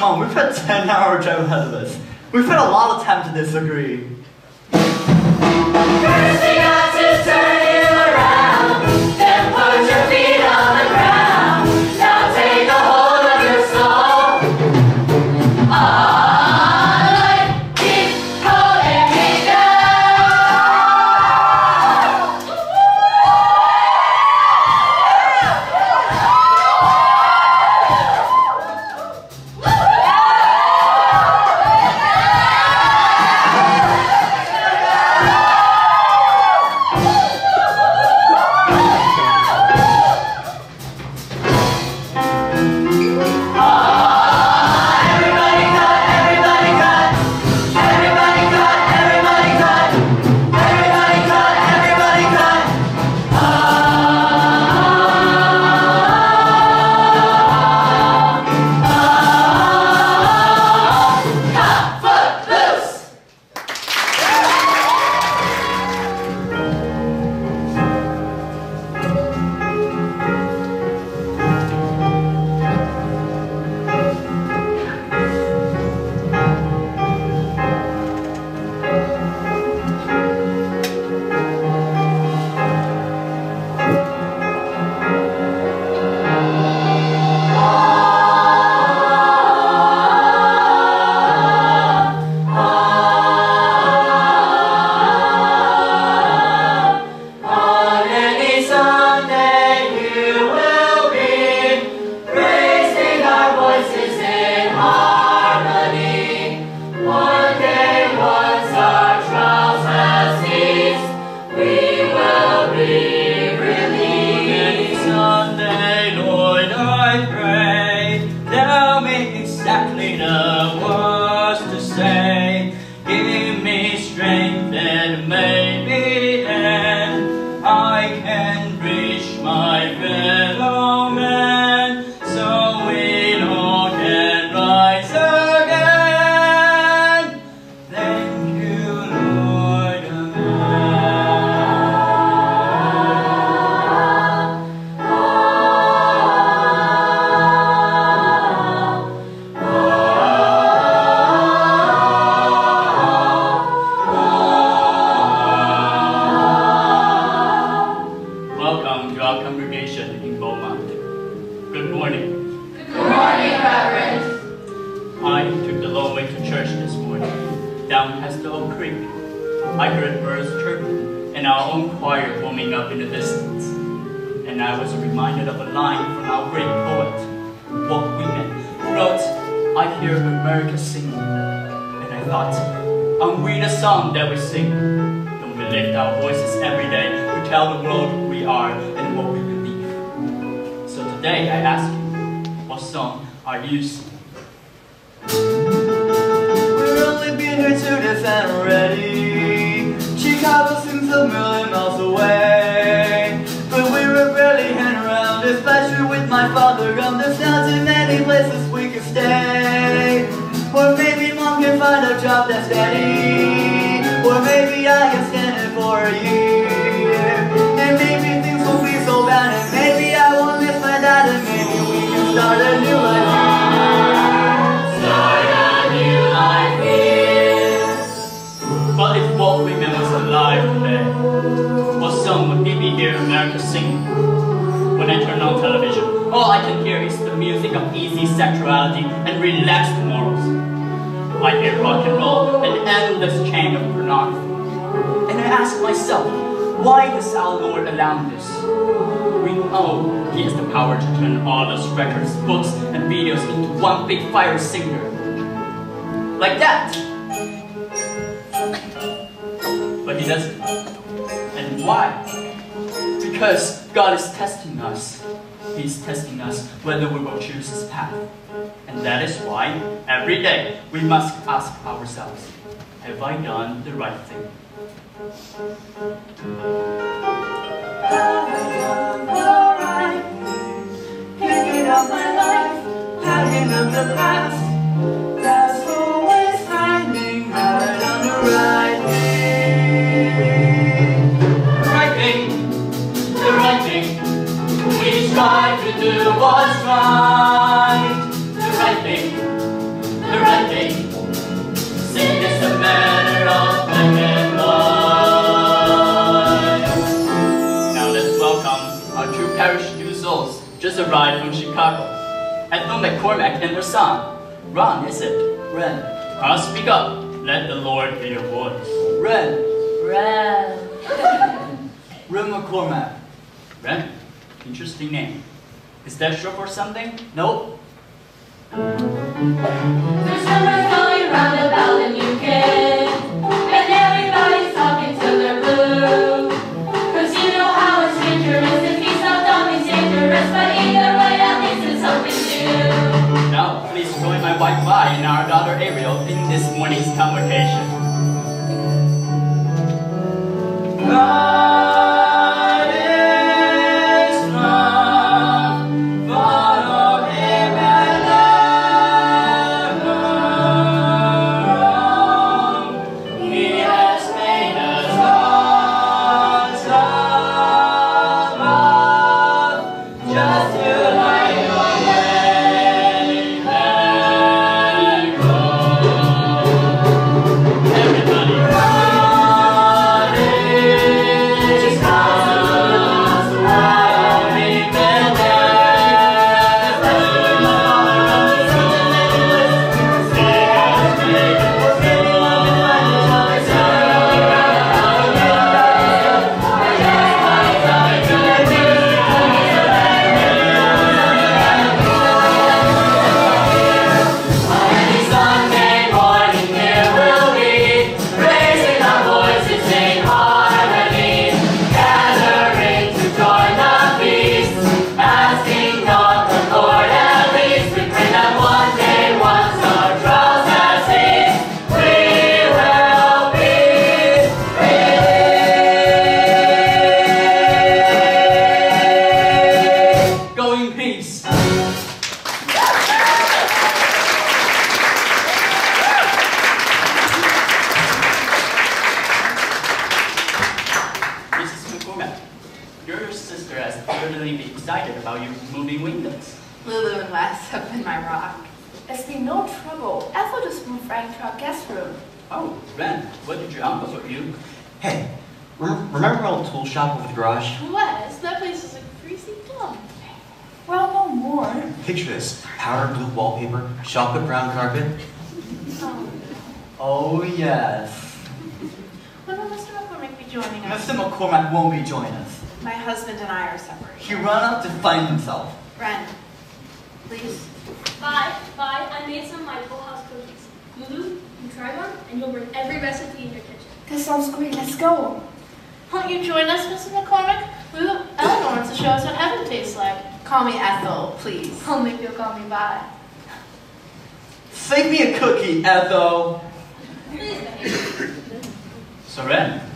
Mom, we've had 10 hour drive ahead of us. We've had a lot of time to disagree. Path. And that is why every day we must ask ourselves, have I done the right thing? Have I done the right thing? Picking up my life, packing up the past. arrived from Chicago. Ethel McCormack and her son. Ron, is it? Ren. I'll speak up. Let the Lord hear your voice. Ren. Ren. Ren McCormack. Ren? Interesting name. Is that short for something? Nope. There's going round about. And our daughter Ariel in this morning's convocation. Ah. Cormac won't be joining us. My husband and I are separate. He ran out to find himself. Ren, please. Bye, bye. I made some of my whole house cookies. Lulu, you try one, and you'll bring every recipe in your kitchen. That sounds great. Let's go. Won't you join us, Mrs. McCormack? Lulu, Eleanor wants to show us what heaven tastes like. Call me Ethel, please. Only if you call me by. Sing me a cookie, Ethel. Please, Soren.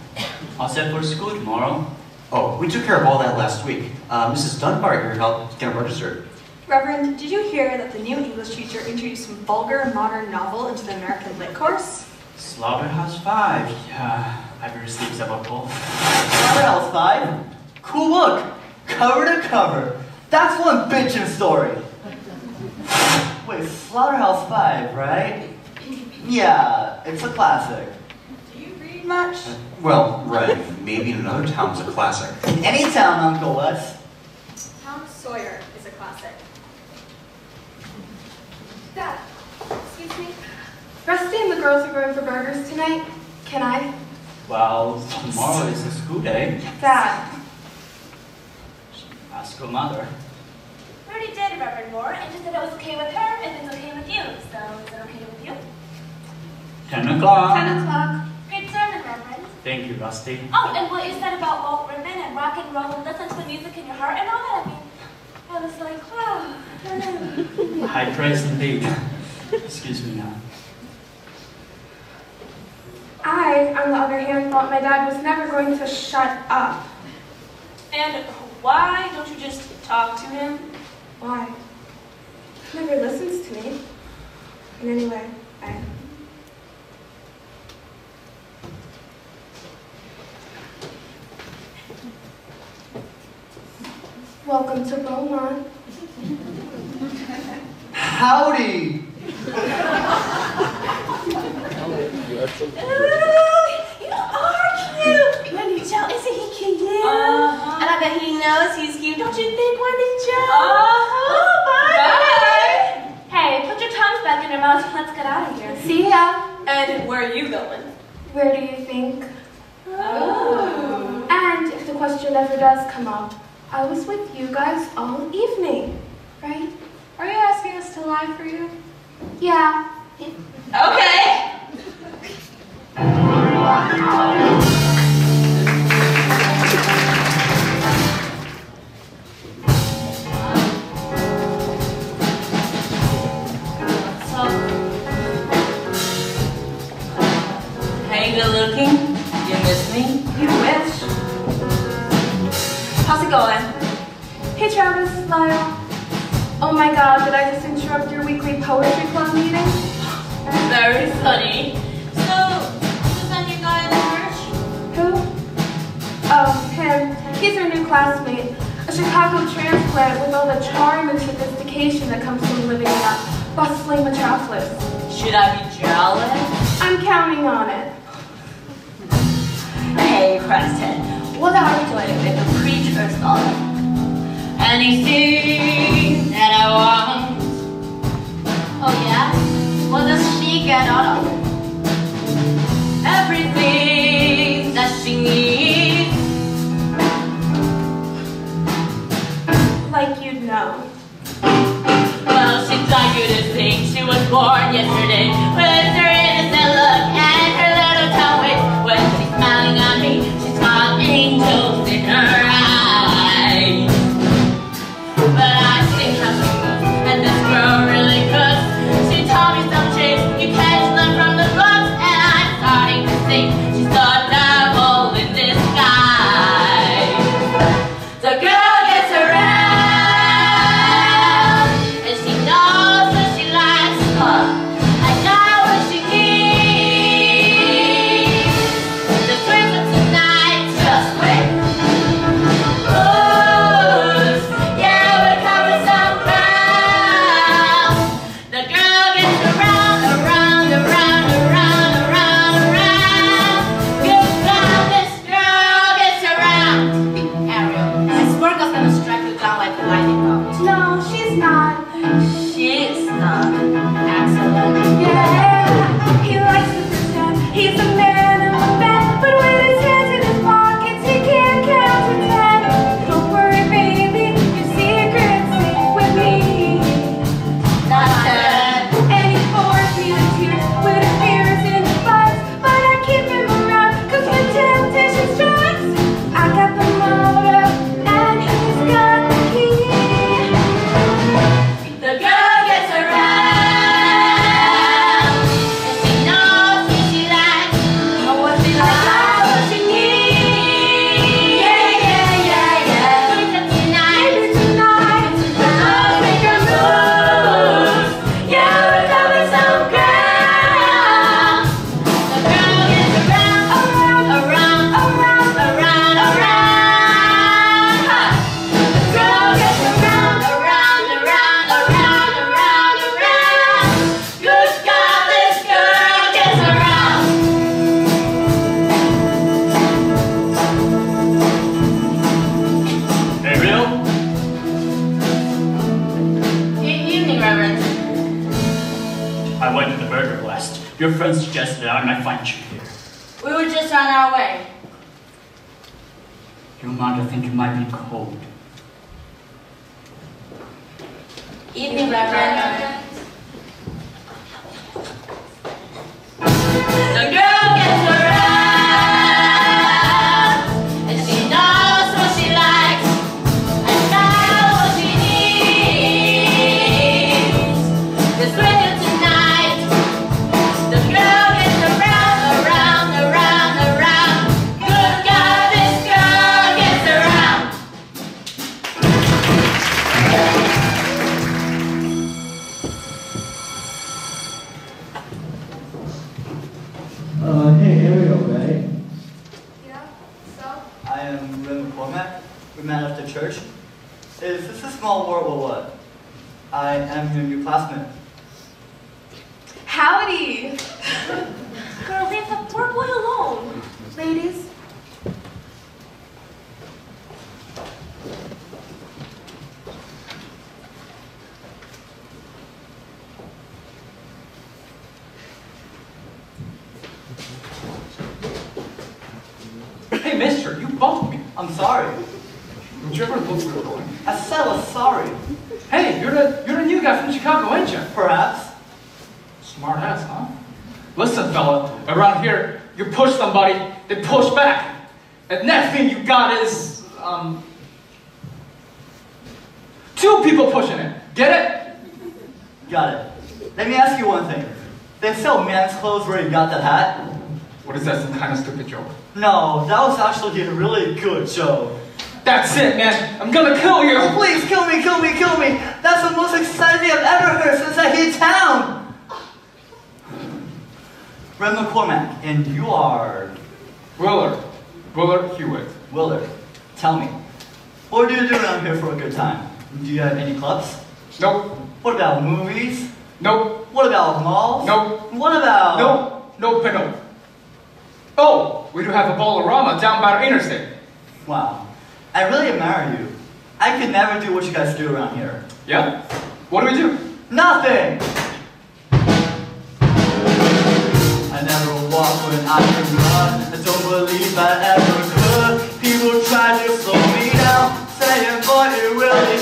All set for school tomorrow. Oh, we took care of all that last week. Uh, Mrs. Dunbar here helped get him registered. Reverend, did you hear that the new English teacher introduced some vulgar modern novel into the American Lit course? Slaughterhouse 5, yeah. I've never sleeps up a. Slaughterhouse 5? Cool look. Cover to cover! That's one bitchin' story! Wait, Slaughterhouse 5, right? Yeah, it's a classic. Do you read much? Uh, well, right. Maybe in another town it's a classic. In any town, Uncle Wes. Tom Sawyer is a classic. Dad, excuse me. Rusty and the girls are going for burgers tonight. Can I? Well, tomorrow is a school day. Dad. Ask your mother. I already did, Reverend Moore, and just said it was okay with her if it's okay with you. So is it okay with you? 10 o'clock. Ten o'clock. Great sermon, Reverend. Thank you, Rusty. Oh, and what you said about Walt Whitman and rock and roll and listen to the music in your heart and all that. I mean, I was like, wow. High praise indeed. Excuse me now. I, on the other hand, thought my dad was never going to shut up. And why don't you just talk to him? Why? He never listens to me. And anyway, I. Welcome to Bomont. Howdy! Ooh, you are cute. Wendy Jo, isn't he cute? Uh-huh. And I bet he knows he's cute. Don't you think, Wendy Jo? Uh-huh. Oh, bye. Bye. Hey, put your tongues back in your mouth let's get out of here. See ya. And where are you going? Where do you think? Oh. And if the question ever does come up, I was with you guys all evening, right? Are you asking us to lie for you? Yeah. Okay. So, hey, good looking. You miss me? You wish. How's it going? Hey Travis, Lyle. Oh my god, did I just interrupt your weekly poetry club meeting? Very funny. So, who's that new guy in the church? Who? Oh, him. He's our new classmate. A Chicago transplant with all the charm and sophistication that comes from living in a bustling metropolis. Should I be jealous? I'm counting on it. Hey, Preston, what are you doing with the preacher's daughter? Anything that I want. Oh yeah? What does she get out of it? Everything that she needs. Like you'd know. Well, she taught you to think she was born yesterday guy from Chicago, ain't you? Perhaps. Smart ass, huh? Listen, fella, around here, you push somebody, they push back. And next thing you got is, um, two people pushing it. Get it? Got it. Let me ask you one thing. They sell men's clothes where you got that hat? What is that, some kind of stupid joke? No, that was actually a really good joke. That's it, man. I'm gonna kill you. Oh, please, kill me, kill me, kill me. That's the most exciting thing I've ever heard since I hit town. Ren McCormack, and you are Willard. Willard Hewitt. Willard. Tell me, what do you do around here for a good time? Do you have any clubs? Nope. What about movies? Nope. What about malls? Nope. What about... Nope. Nope and nope. Oh, we do have a Bolorama down by the interstate. Wow. I really admire you. I could never do what you guys do around here. Yeah? What do we do? Nothing! I never walk when I can run. I don't believe I ever could. People try to slow me down, saying, boy, you really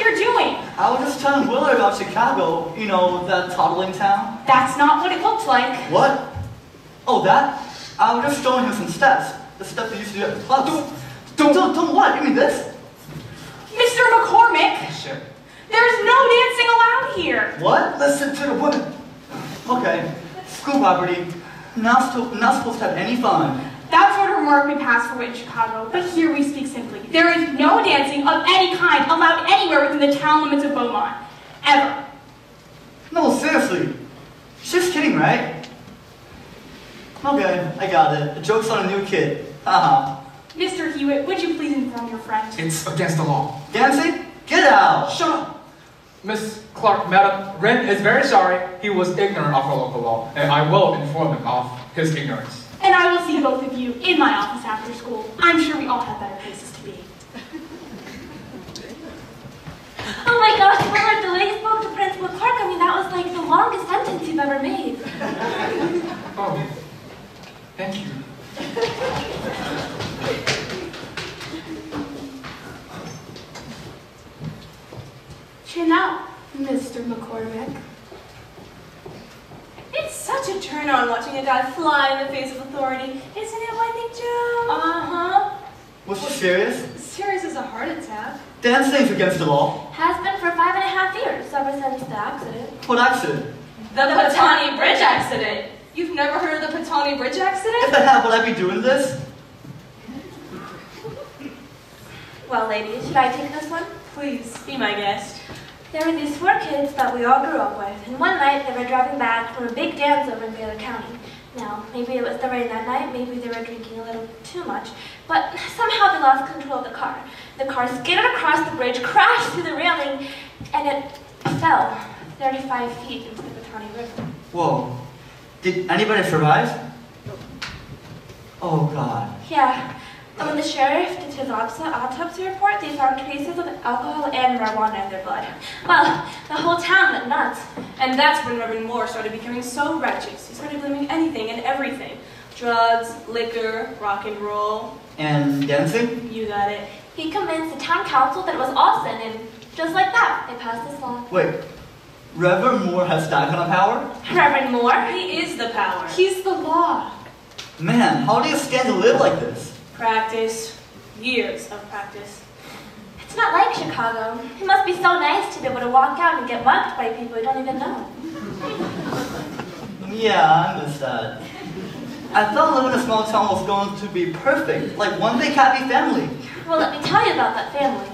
you're doing? I was just telling Willard about Chicago, you know, that toddling town. That's not what it looked like. What? Oh, that? I was just showing you some steps. The stuff they used to do at the clubs. Don't, don't, don't what? You mean this? Mr. McCormack, Shit. there's no dancing allowed here. What? Listen to the woman. Okay, school property. Not, sto- not supposed to have any fun. That sort of remark may pass for wit in Chicago, but here we speak simply. There is no dancing of any kind allowed anywhere within the town limits of Bomont. Ever. No, seriously. She's just kidding, right? Okay, I got it. The joke's on a new kid. Haha. Mr. Hewitt, would you please inform your friend? It's against the law. Dancing? Get out! Shut up! Miss Clark, madam, Ren is very sorry he was ignorant of our local law, and I will inform him of his ignorance. And I will see both of you in my office after school. I'm sure we all have better places to be. Oh my gosh, Willard, the way you spoke to Principal Clark, I mean, that was like the longest sentence you've ever made. Oh, thank you. Chin out, Mr. McCormack. It's such a turn on watching a guy fly in the face of authority, isn't it, Wendy Jo? Uh-huh. Was she serious? Serious as a heart attack. Dancing's against the law. Has been for five and a half years, ever since the accident. What accident? The Patani Bridge accident. You've never heard of the Patani Bridge accident? If accident? I had, would I be doing this? Well, ladies, should I take this one? Please, be my guest. There were these four kids that we all grew up with, and one night they were driving back from a big dance over in Baylor County. Now, maybe it was the rain that night, maybe they were drinking a little too much, but somehow they lost control of the car. The car skidded across the bridge, crashed through the railing, and it fell 35 feet into the Patani River. Whoa. Did anybody survive? Oh god. Yeah, and when the sheriff did his autopsy, report, they found traces of alcohol and marijuana in their blood. Well, the whole town went nuts. And that's when Reverend Moore started becoming so righteous. He started blaming anything and everything. Drugs, liquor, rock and roll. And dancing? You got it. He convinced the town council that it was all sin, and just like that, they passed this law. Wait. Reverend Moore has that kind of power? Reverend Moore? He is the power. He's the law. Man, how do you stand to live like this? Practice. Years of practice. It's not like Chicago. It must be so nice to be able to walk out and get mugged by people you don't even know. Yeah, I miss that. I thought living in a small town was going to be perfect, like one big happy family. Well, let me tell you about that family.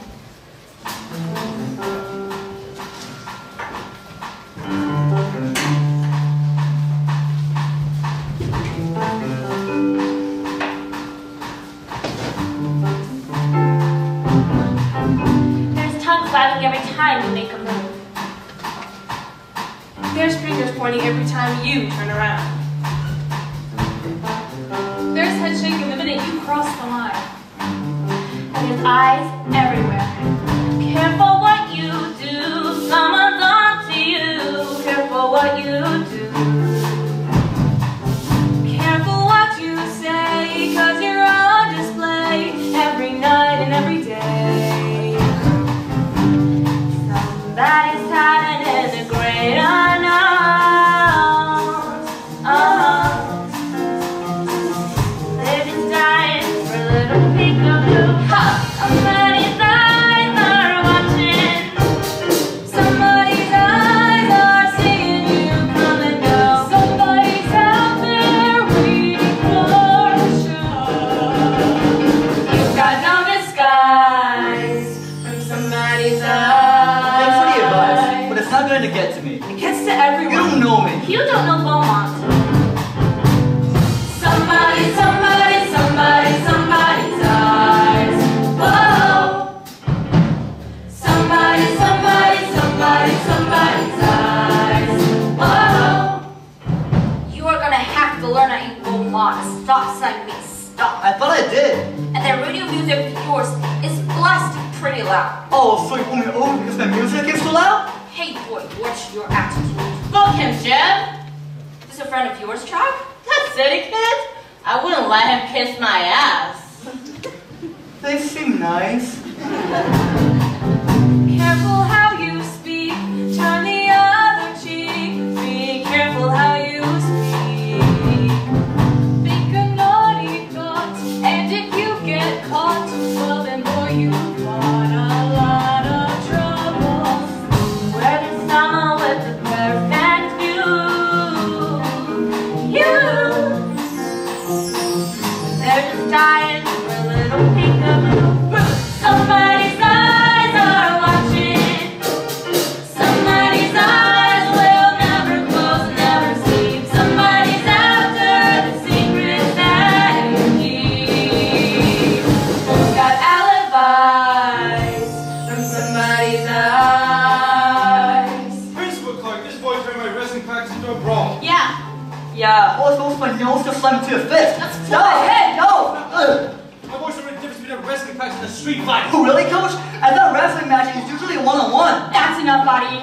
Wagging every time you make a move. There's fingers pointing every time you turn around. There's head shaking the minute you cross the line. And there's eyes everywhere. Careful Of yours, Chuck? That city kid? I wouldn't let him kiss my ass. They seem nice. Careful how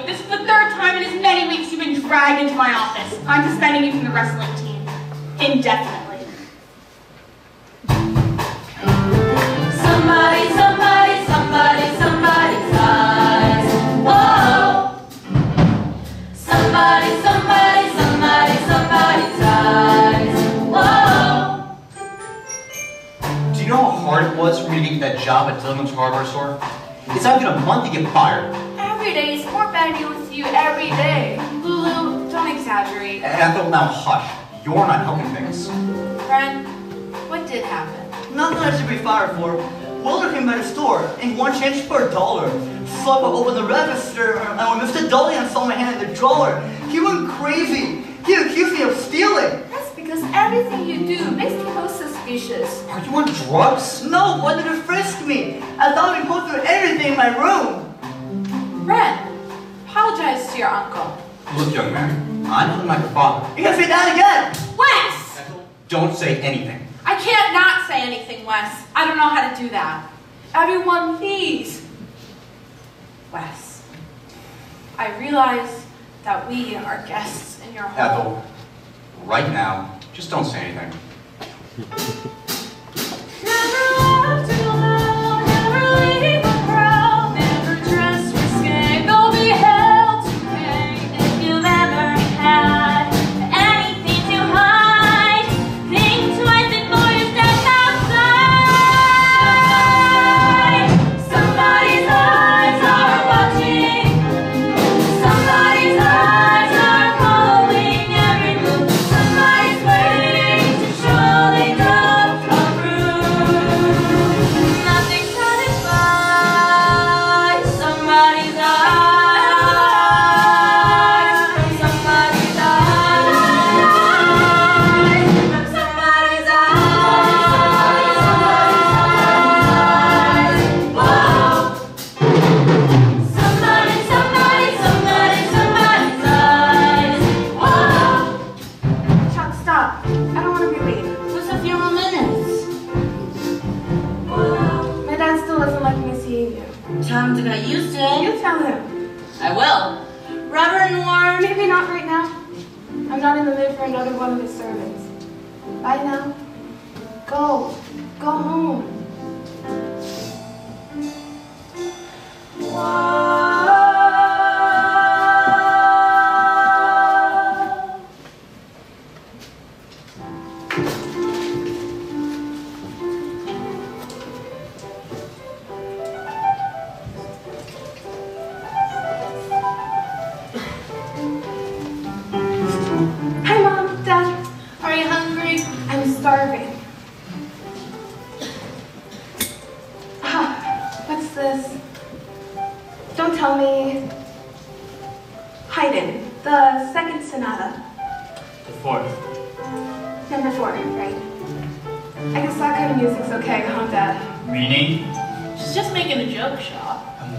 enough. This is the third time in as many weeks you've been dragged into my office. I'm suspending you from the wrestling team. Indefinitely. Somebody, somebody, somebody, somebody's eyes. Whoa. Somebody, somebody, somebody, somebody's eyes. Whoa. Do you know how hard it was for me to get that job at Dillman's hardware store? It's not even a month to get fired. Every day is more bad news with you every day. Lulu, don't exaggerate. And I now hush. You're not helping things. Friend, what did happen? Nothing I should be fired for. Wilder came by the store and one change for a dollar. So I opened the register and when Mr. Dolian saw my hand in the drawer, he went crazy. He accused me of stealing. That's because everything you do makes people suspicious. Are you on drugs? No, wanted to frisk me. I thought he put through everything in my room. Friend, apologize to your uncle. Look, young man, I'm not like your father. You can say that again. Wes! Don't say anything. I can't not say anything, Wes. I don't know how to do that. Everyone, please. Wes, I realize that we are guests in your home. Ethel, right now, just don't say anything.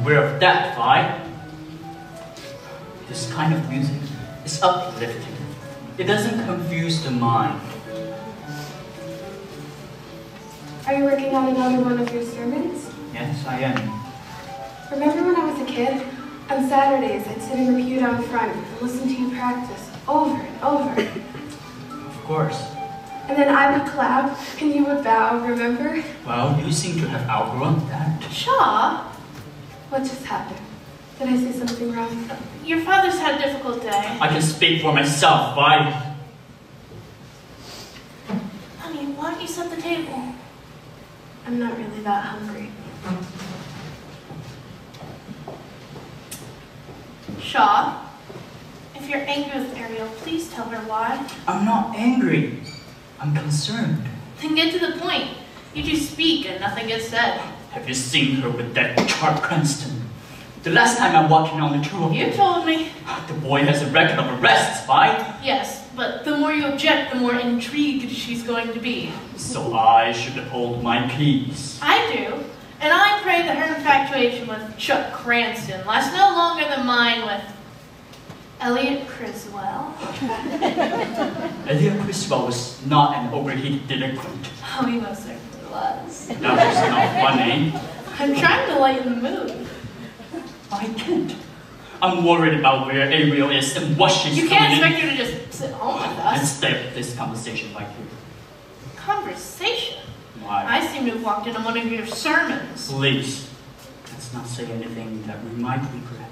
Aware of that, Vi. This kind of music is uplifting. It doesn't confuse the mind. Are you working on another one of your sermons? Yes, I am. Remember when I was a kid? On Saturdays, I'd sit in the pew down front and listen to you practice over and over. Of course. And then I would clap and you would bow, remember? Well, you seem to have outgrown that. Shaw, what just happened? Did I say something wrong? Your father's had a difficult day. I can speak for myself, why? Honey, why don't you set the table? I'm not really that hungry. Shaw, if you're angry with Ariel, please tell her why. I'm not angry. I'm concerned. Then get to the point. You just speak and nothing gets said. Have you seen her with that Chuck Cranston? The last time I walked in on the tour... You told me. Ah, the boy has a record of arrests, right? Yes, but the more you object, the more intrigued she's going to be. So I should hold my peace. I do. And I pray that her infatuation with Chuck Cranston lasts no longer than mine with Elliot Criswell. Elliot Criswell was not an overheated delinquent. Oh, he was, sir was. No, not funny. I'm trying to lighten the mood. I can't. I'm worried about where Ariel is and what she's You can't expect you to just sit home with us. And stay this conversation like you. Conversation? Why? I seem to have walked into one of your sermons. Please, let's not say anything that we might regret.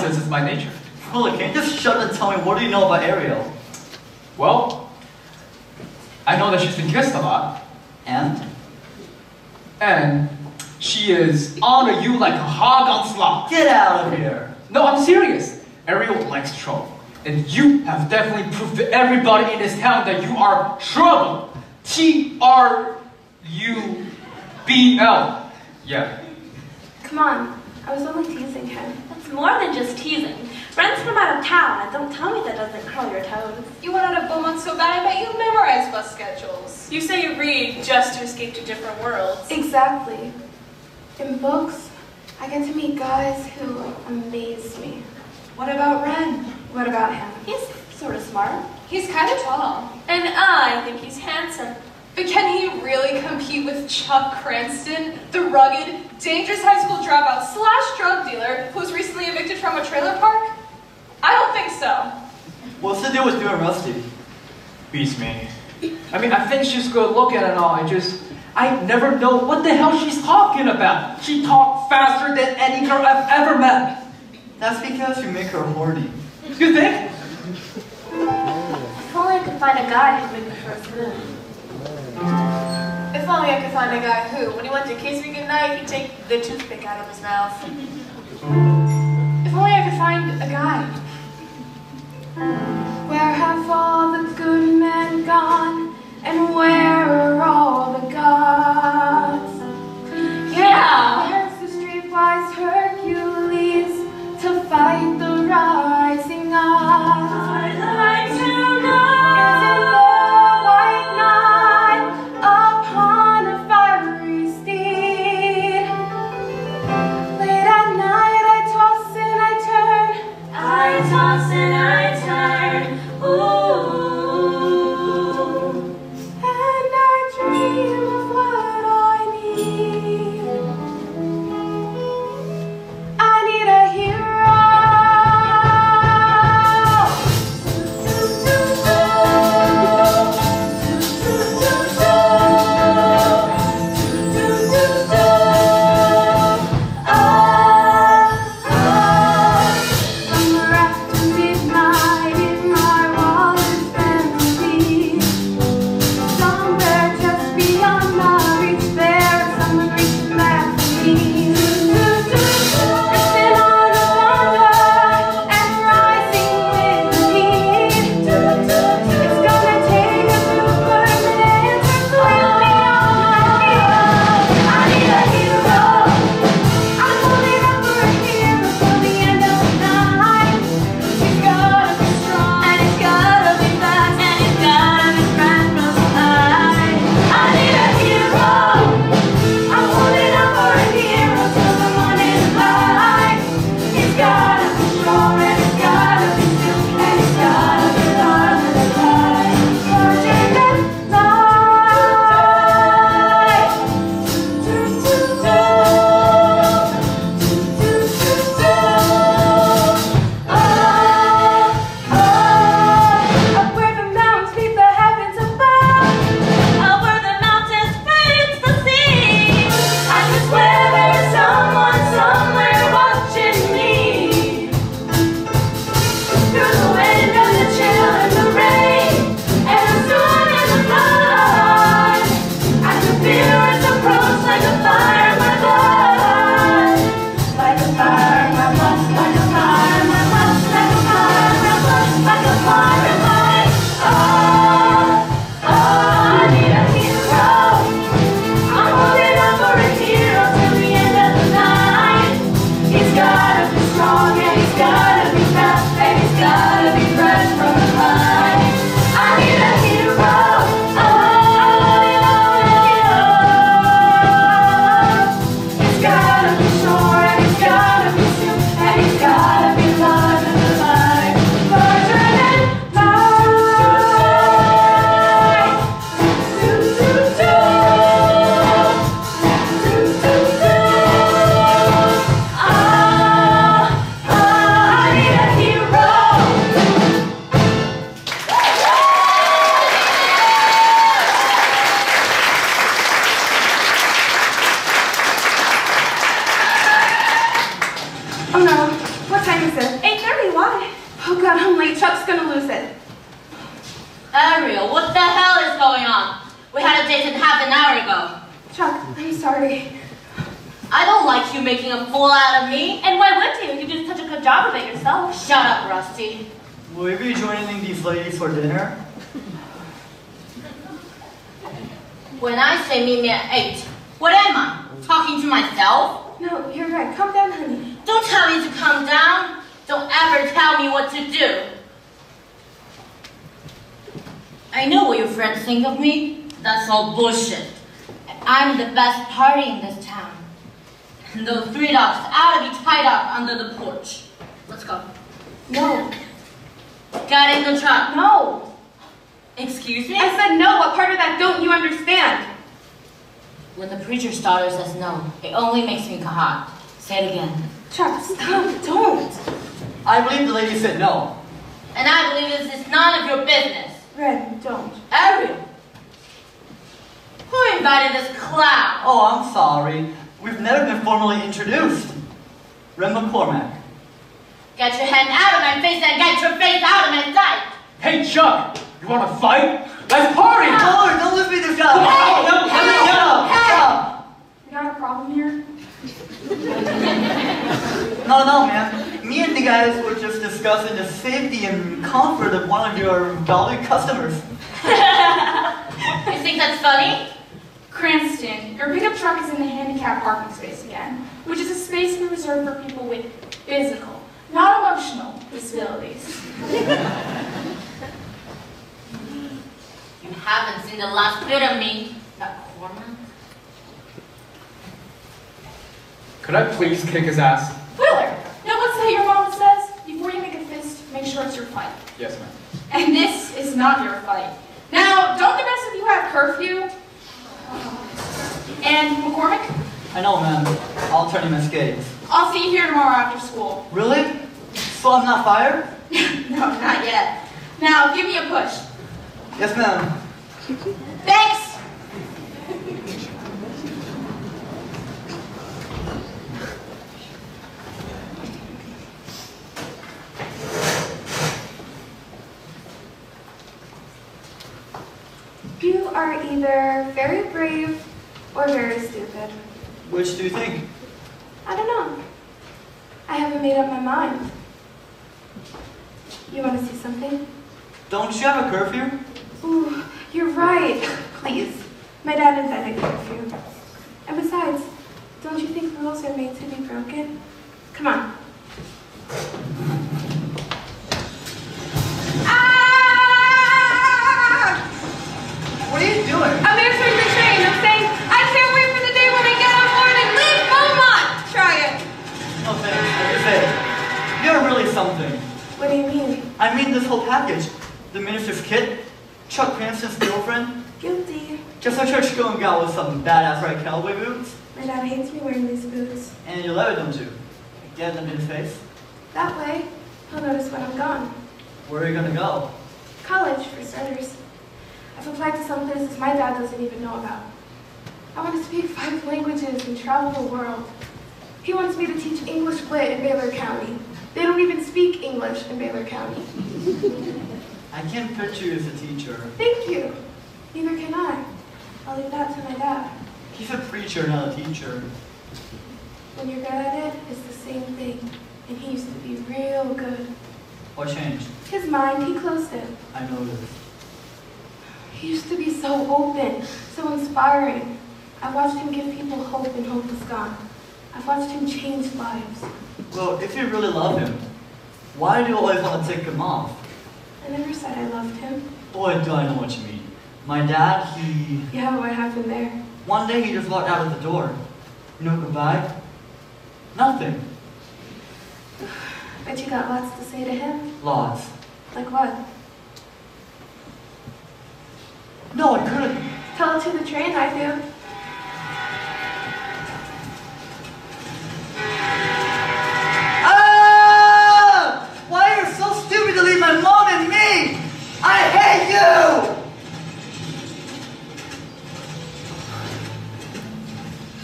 My mama says it's my nature. Well, can you just shut up and tell me what do you know about Ariel? Well, I know that she's been kissed a lot, And? and she is honor you like a hog on slop. Get out of here! No, I'm serious. Ariel likes trouble. And you have definitely proved to everybody in this town that you are trouble. T-R-U-B-L. Yeah. Come on, I was only teasing him. That's more than just teasing. Friends from out of town, and don't tell me that doesn't curl your toes. You went out of Bomont so bad, I bet you memorized bus schedules. You say you read just to escape to different worlds. Exactly. In books, I get to meet guys who amaze me. What about Ren? What about him? He's sort of smart. He's kind of tall. And I think he's handsome. But can he really compete with Chuck Cranston, the rugged, dangerous high school dropout slash drug dealer who was recently evicted from a trailer park? I don't think so. What's the deal with you and Rusty? Beats me. I mean, I think she's good looking and all. I just, I never know what the hell she's talking about. She talks faster than any girl I've ever met. That's because you make her horny. You think? If only I could find a guy who'd make the first move. If only I could find a guy who, when he went to kiss me goodnight, he'd take the toothpick out of his mouth. If only I could find a guy. Where have all the good men gone? And where are all the gods? Yeah. Where's the streetwise Hercules to fight the rising odds? Could please kick his ass? Wheeler, now what's that your mom says? Before you make a fist, make sure it's your fight. Yes, ma'am. And this is not your fight. Now, don't the rest of you have curfew? And McCormack, I know, ma'am. I'll turn in my skates. I'll see you here tomorrow after school. Really? So I'm not fired? no, not yet. Now, give me a push. Yes, ma'am. Thanks! You are either very brave or very stupid. Which do you think? I don't know. I haven't made up my mind. You want to see something? Don't you have a curfew? Ooh, you're right. Please. My dad invented curfew. And besides, don't you think rules are made to be broken? Come on. Ah! What are you doing? Something. What do you mean? I mean this whole package. The minister's kid, Chuck Cranston's girlfriend, Guilty. just a church-going gal with some badass red cowboy boots, My dad hates me wearing these boots. and you allowed them to. Get them in his face. That way, he'll notice when I'm gone. Where are you gonna go? College, for starters. I've applied to some places my dad doesn't even know about. I want to speak five languages and travel the world. He wants me to teach English Lit in Baylor County. They don't even speak English in Baylor County. I can't picture you as a teacher. Thank you. Neither can I. I'll leave that to my dad. He's a preacher, not a teacher. When you're good at it, it's the same thing. And he used to be real good. What changed? His mind, he closed it. I noticed. He used to be so open, so inspiring. I've watched him give people hope and hope is gone. I've watched him change lives. Well, if you really love him, why do you always want to take him off? I never said I loved him. Boy, do I know what you mean. My dad, he... Yeah, what happened there? One day he just walked out of the door. You know goodbye? Nothing. But you got lots to say to him. Lots. Like what? No, I couldn't. Tell it to the train, I do. Ah! Why are you so stupid to leave my mom and me? I hate you!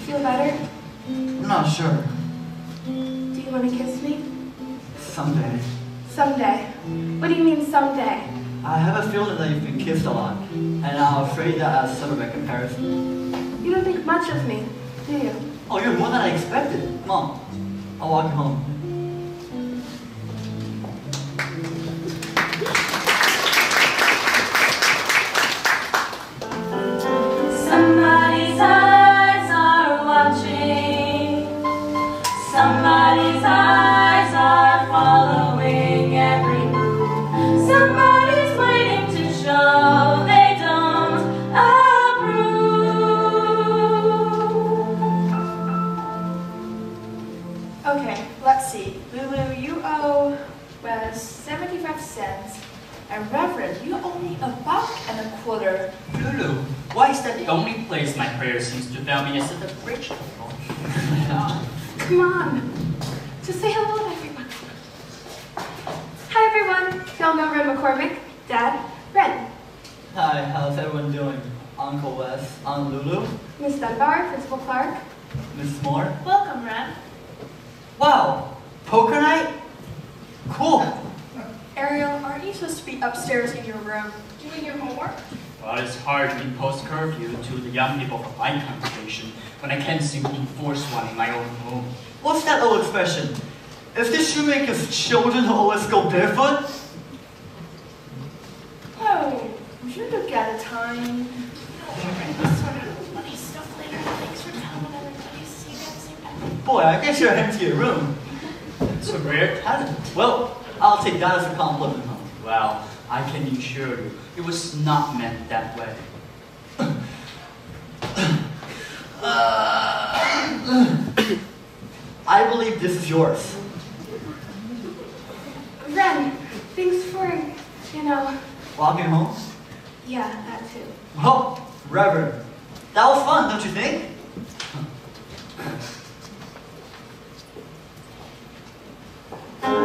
Feel better? I'm not sure. Do you want to kiss me? Someday. Someday. What do you mean someday? I have a feeling that you've been kissed a lot, and I'm afraid that as some of a comparison. You don't think much of me, do you? Oh, you're more than I expected. Come I'll walk you home. Seems to fail me is at the bridge table? Come on. Just say hello to everyone. Hi, everyone. Y'all know Ren McCormack? Dad? Ren. Hi, how's everyone doing? Uncle Wes, Aunt Lulu, Miss Dunbar, Principal Clark. Miss Moore. Welcome, Ren. Wow, poker night? Cool. Ariel, aren't you supposed to be upstairs in your room? Doing your homework? Well, it's hard to be post-curfew to the young people from my congregation when I can't seem to enforce one in my own home. What's that old expression? If the shoemaker's children always go barefoot? Oh, would you look at a time? Boy, I guess you're empty your room. It's a rare talent. Well, I'll take that as a compliment. Well, I can assure you, it was not meant that way. Uh, I believe this is yours. Ren, thanks for, you know, Walking home? yeah, that too. Well, Reverend, that was fun, don't you think?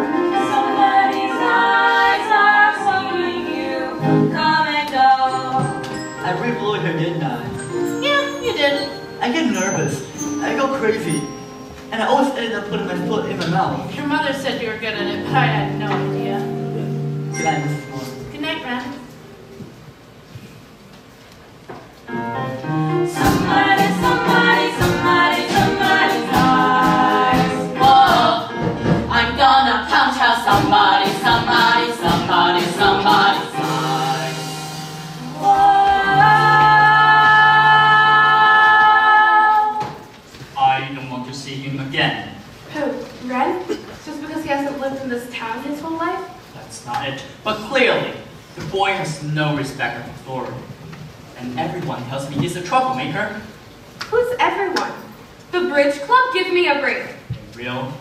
Somebody's eyes I really blew her, here, didn't I? Yeah, you did. I get nervous. I go crazy. And I always ended up putting my foot in my mouth. Your mother said you were good at it, but I had no idea. Good night, Mrs. Moore. Good night, Ren. Somebody, somebody, But clearly, the boy has no respect of authority. And everyone tells me he's a troublemaker. Who's everyone? The Bridge Club? Give me a break. Real?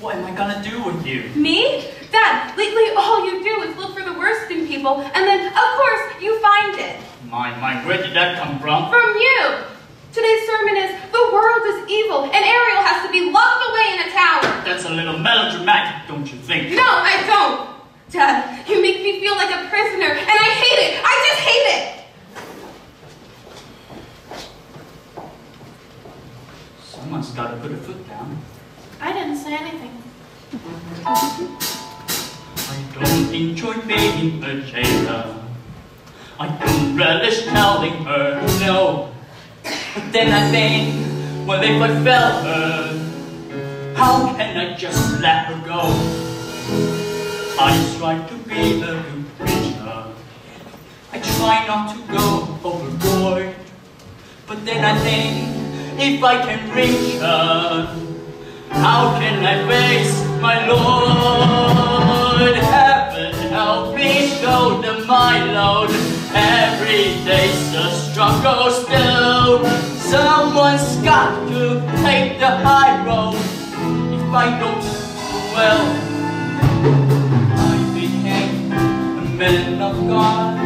What am I gonna do with you? Me? Dad, lately all you do is look for the worst in people, and then, of course, you find it. My, my, where did that come from? From you! Today's sermon is, the world is evil, and Ariel has to be locked away in a tower. That's a little melodramatic, don't you think? No, I don't! Dad, uh, you make me feel like a prisoner, and I hate it! I just hate it! Someone's gotta put a foot down. I didn't say anything. I don't enjoy being a jailer. I don't relish telling her no. But then I think, well, if I felt her, how can I just let her go? I try to be a good preacher. I try not to go overboard. But then I think, if I can reach her, how can I face my Lord? Heaven help me shoulder my load. Every day's a struggle still. Someone's got to take the high road. If I don't well, a man of God.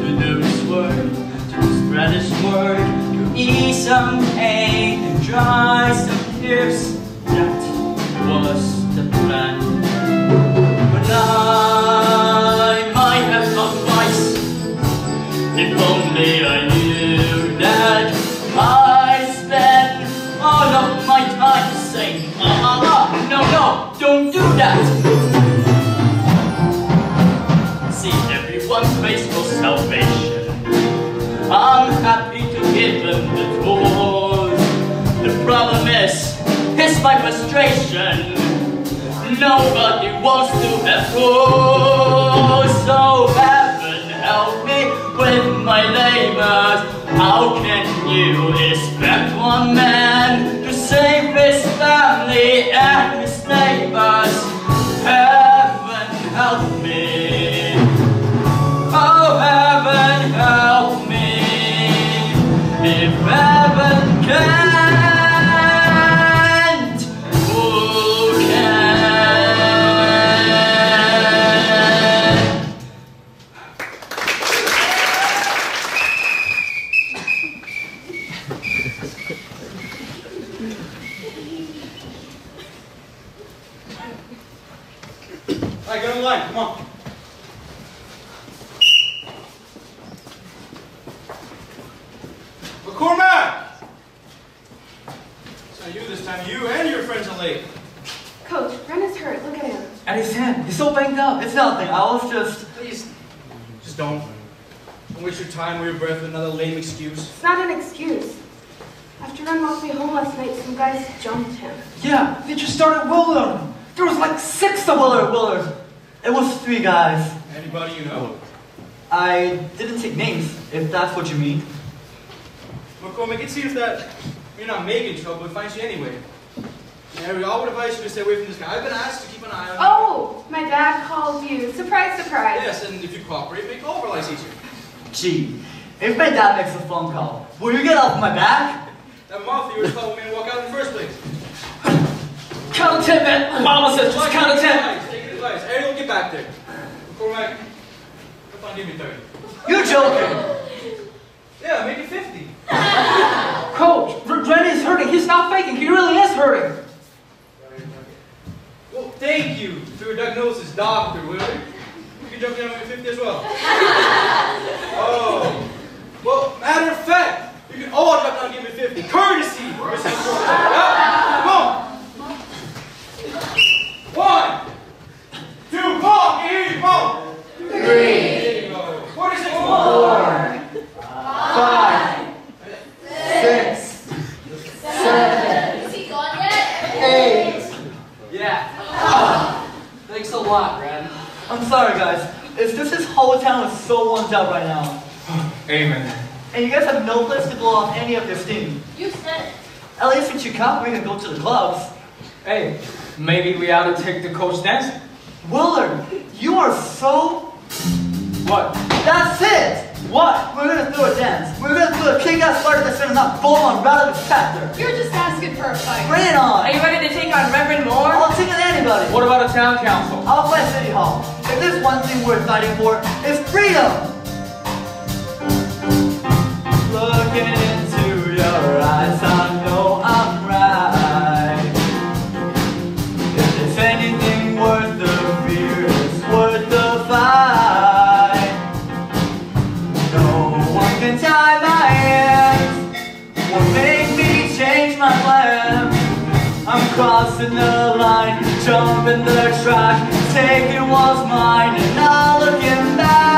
To do His word, to spread His word, to ease some pain and dry some tears. That was the plan. But I might have thought twice. If only I knew that I spent all of my time saying, ah, ah, ah, no, no, don't do that. Salvation. I'm happy to give them the tools. The problem is, it's my frustration. Nobody wants to fools. So heaven help me with my labors. How can you expect one man to save his family and his neighbors? Heaven help me. At him. And his hand, he's so banged up. It's nothing. I was just. Please. Just don't. Don't waste your time or your breath with another lame excuse. It's not an excuse. After Ren walked me home last night, some guys jumped him. Yeah, they just started Willard. There was like six of them. Willard, Willard. It was three guys. Anybody you know? I didn't take names, if that's what you mean. McCormack, it seems that you're not making trouble. It finds you anyway. Harry, I would advise you to stay away from this guy. I've been asked to keep an eye on you. Oh, my dad called you. Surprise, surprise. Yes, and if you cooperate, make all of our easier. Gee, if my dad makes a phone call, will you get off my back? That mouth of yours told me to walk out in the first place. Count to ten, man. Mama says just count to ten. Advice, Take advice. Ariel, get back there. McCormack, come on, give me 30. You're joking. Yeah, maybe 50. Coach, R- Ren is hurting. He's not faking. He really is hurting. Well, thank you for your diagnosis, Dr. Willard. You can jump down with 50 as well. oh. Well, matter of fact, you can all jump down and give me 50. Courtesy, Mrs. McCormack. Come on. One, two, come on, get here, come on. Three. There you go. 46 more. Five, six, seven, Is he gone yet? eight. Yeah. Thanks a lot, Ren. I'm sorry, guys. It's just this whole town is so worn out right now. Amen. And you guys have no place to blow off any of this steam. You said it. At least in Chicago, we can go to the clubs. Hey, maybe we ought to take the coach dancing. Willard, you are so... What? That's it! What? We're gonna do a dance. We're gonna do a kick-ass fight that's gonna knock Bomont right out of his chapter. You're just asking for a fight. Bring it on. Are you ready to take on Reverend Moore? I'll take it anybody. What about a town council? I'll fight City Hall. If there's one thing worth fighting for, it's freedom! Looking into your eyes, I know I'm crossing the line, jumping the track, taking what's mine, and not looking back.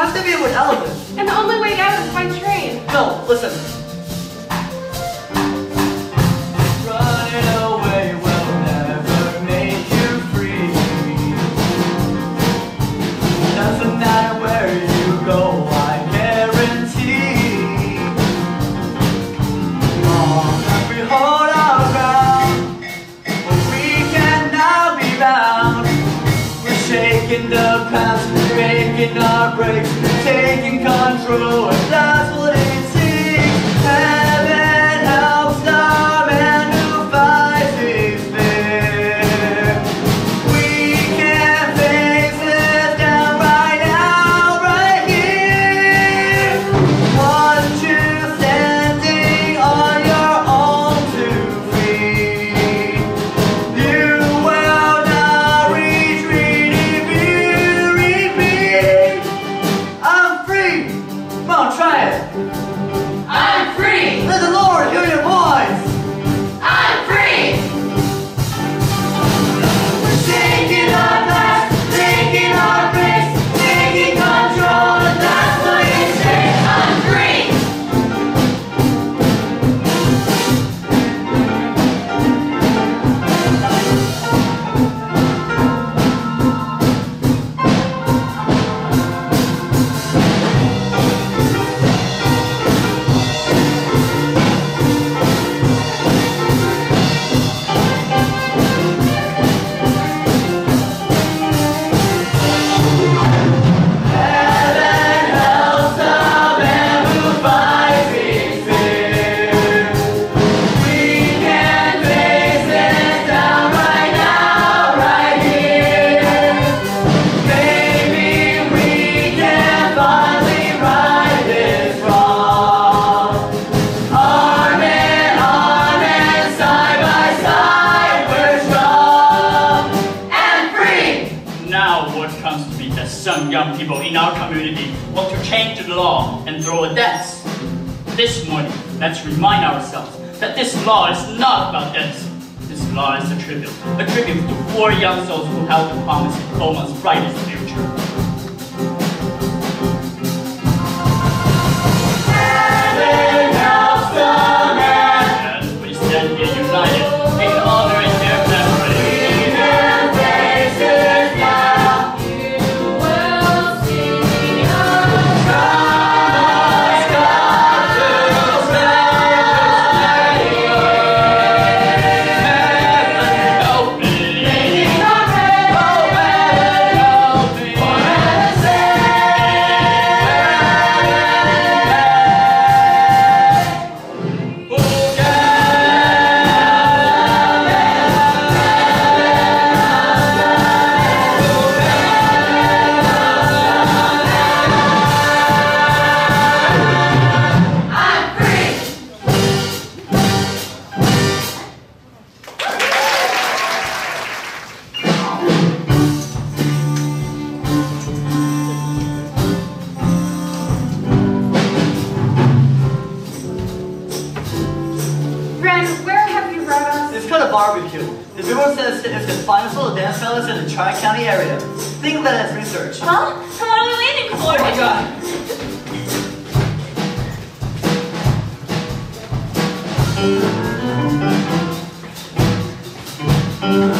Shadow? There has to be a way out of this. And the only way out is by train. No, listen. Running away will never make you free. Doesn't matter where you go, I guarantee. Long as we hold our ground, taking control, and that's what Daylight,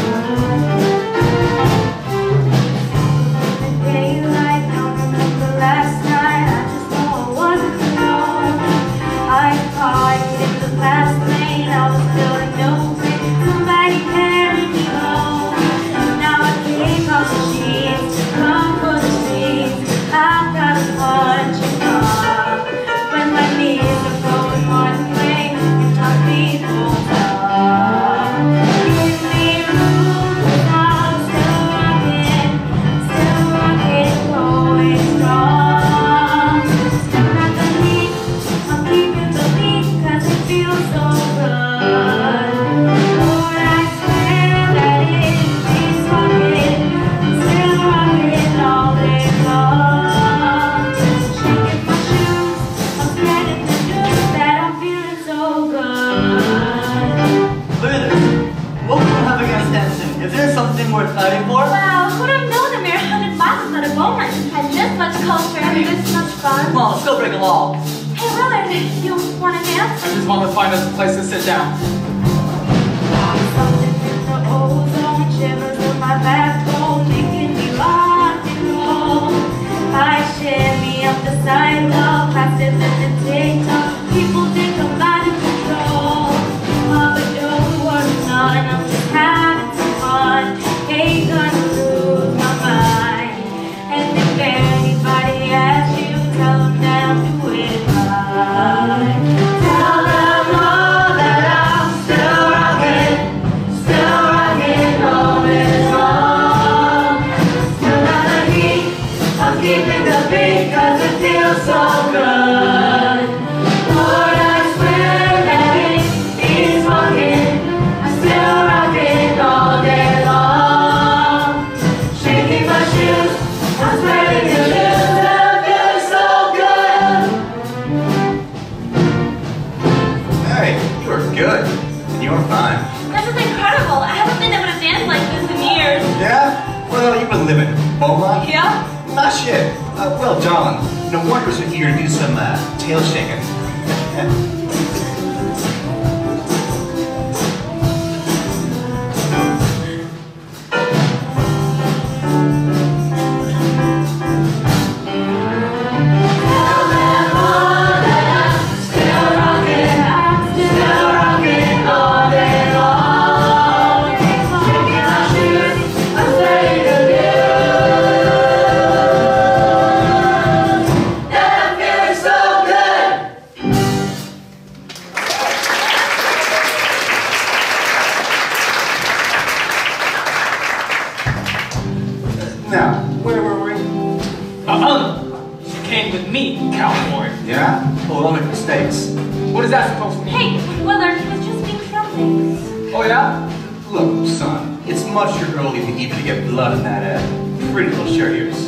much too early to even to get blood in that egg. pretty little share yours.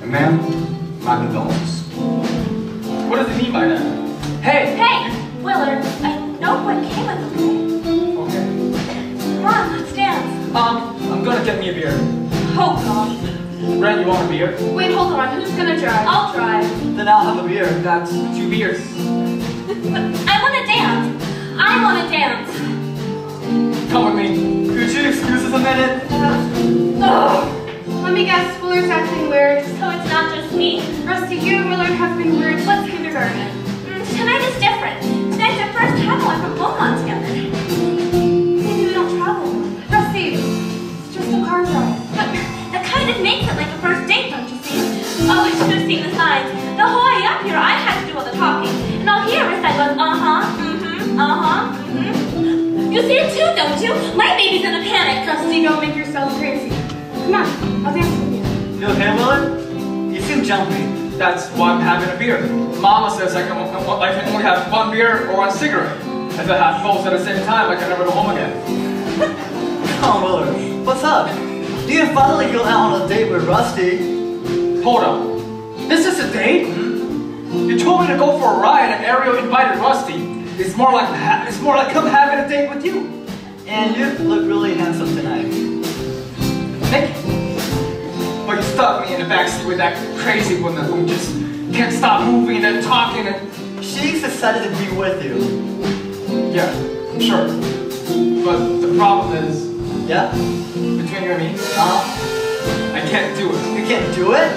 And ma'am, my condolences. What does it mean by that? Hey! Hey, Willard, I know what came of the pool. Okay. Come on, let's dance. Um, I'm gonna get me a beer. Oh, God. Ren, you want a beer? Wait, hold on. Who's gonna drive? I'll drive. Then I'll have a beer. That's two beers. I want to dance. I want to dance. Come with me. Could you excuse us a minute? Ugh. Let me guess. Willard's acting weird. So it's not just me. Rusty, you and Willard have been weird since kindergarten. Mm, Tonight is different. Tonight's our first time away from Bomont together. Maybe we don't travel. Rusty, it's just a car ride. But that kind of makes it like a first date, don't you see? Oh, I should have seen the signs. The whole way up here, I had to do all the talking. And all here is I goes, uh-huh, mm-hmm, uh-huh, You see it too, don't you? My baby's in a panic. Rusty, don't make yourself crazy. Come on, I'll dance with you. You okay, Willard? You seem jumpy. That's why I'm having a beer. Mama says I can, I can only have one beer or one cigarette. If I have both at the same time, I can never go home again. Come on, Willard. What's up? You can finally go out on a date with Rusty. Hold up. This is a date? Hmm? You told me to go for a ride and Ariel invited Rusty. It's more like it's more like him having a date with you. And you look really handsome tonight. Nick. But you stuck me in the backseat with that crazy woman who just can't stop moving and talking and She's excited to be with you. yeah, I'm sure. But the problem is Yeah? between you and me, Uh, I can't do it. you can't do it?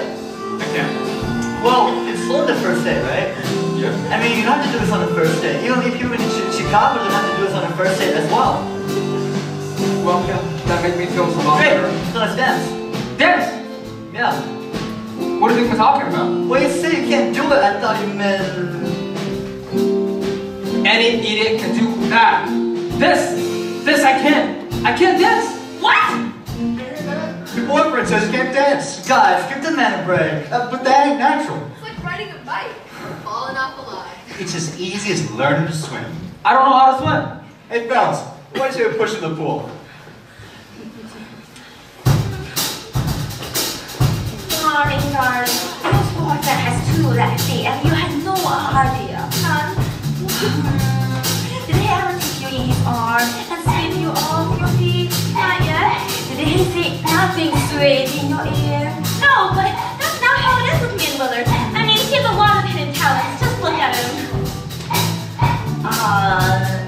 I can't. Well, on the first day, right? Yeah. I mean, you don't have to do this on the first date. Even if you're in Ch- Chicago, you don't have to do this on the first day as well. Well, yeah, that made me feel so lot Great, better. so let's dance. Dance! Yeah. What do you think we're talking about? Well, you said you can't do it. I thought you meant... Any idiot can do that. This, this I can't. I can't dance. What? Your boyfriend says you can't dance. Guys, give the man a break. Uh, but that ain't natural. It's riding a bike, falling off a line. It's as easy as learning to swim. I don't know how to swim. Hey, Bounce, why don't you push in the pool? Darling, darling, this boyfriend has two left feet and you had no idea, huh? Did he ever take you in his arms and sweep you off your feet? Not yet. Did he say nothing sweet in your ear? No, but that's not how it is with me and Willard. I mean, he has a lot of hidden talents. Just look at him. Uh,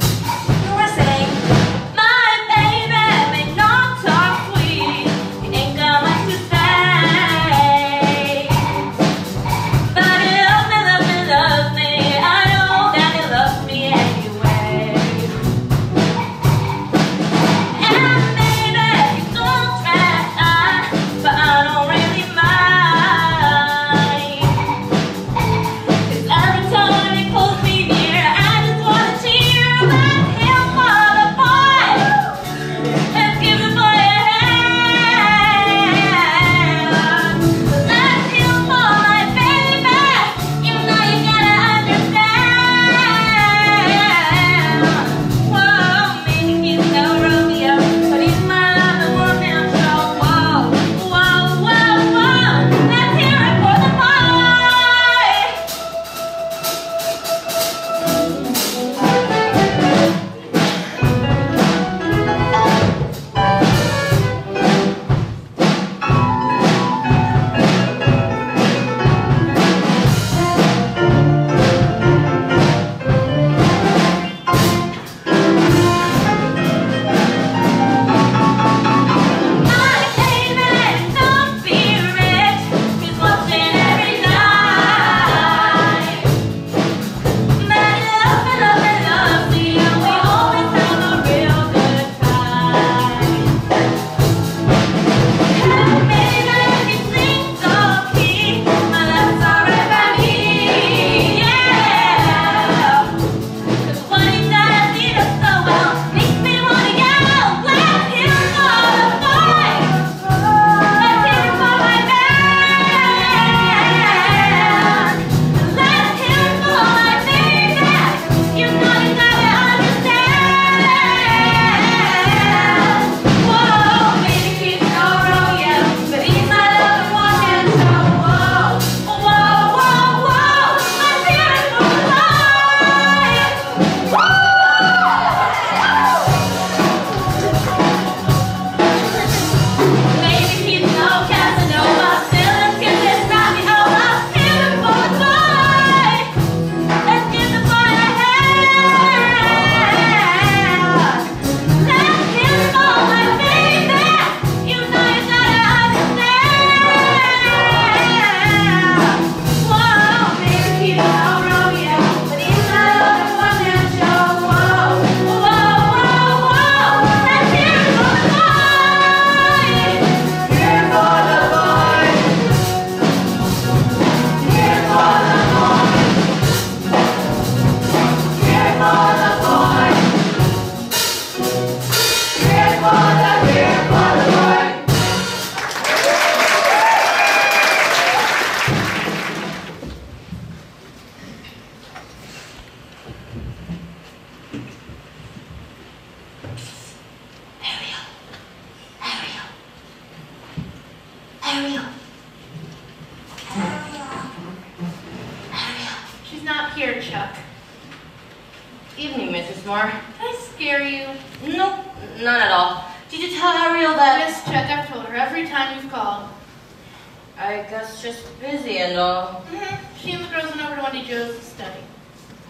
I guess just busy and all. Mm-hmm. She and the girls went over to Wendy Jo's to study.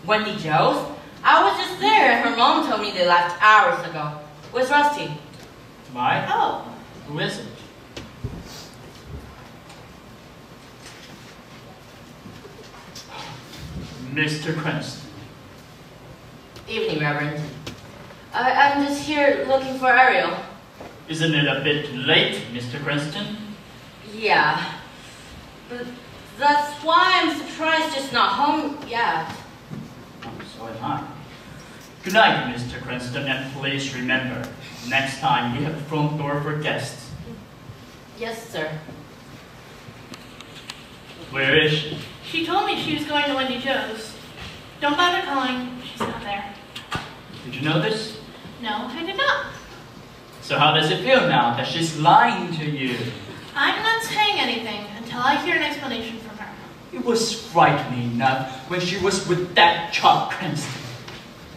Wendy Jo's? I was just there and her mom told me they left hours ago. Where's Rusty? Why? Oh, Who is it? Mr. Cranston. Evening, Reverend. I, I'm just here looking for Ariel. Isn't it a bit late, Mr. Cranston? Yeah. But that's why I'm surprised she's not home yet. Oh, so am I. Good night, Mr. Cranston, and please remember, next time we have a front door for guests. Yes, sir. Where is she? she told me she was going to Wendy Jo's. Don't bother calling. She's not there. Did you know this? No, I did not. So how does it feel now that she's lying to you? I'm not saying anything until I hear an explanation from her. It was frightening enough when she was with that Chuck Cranston.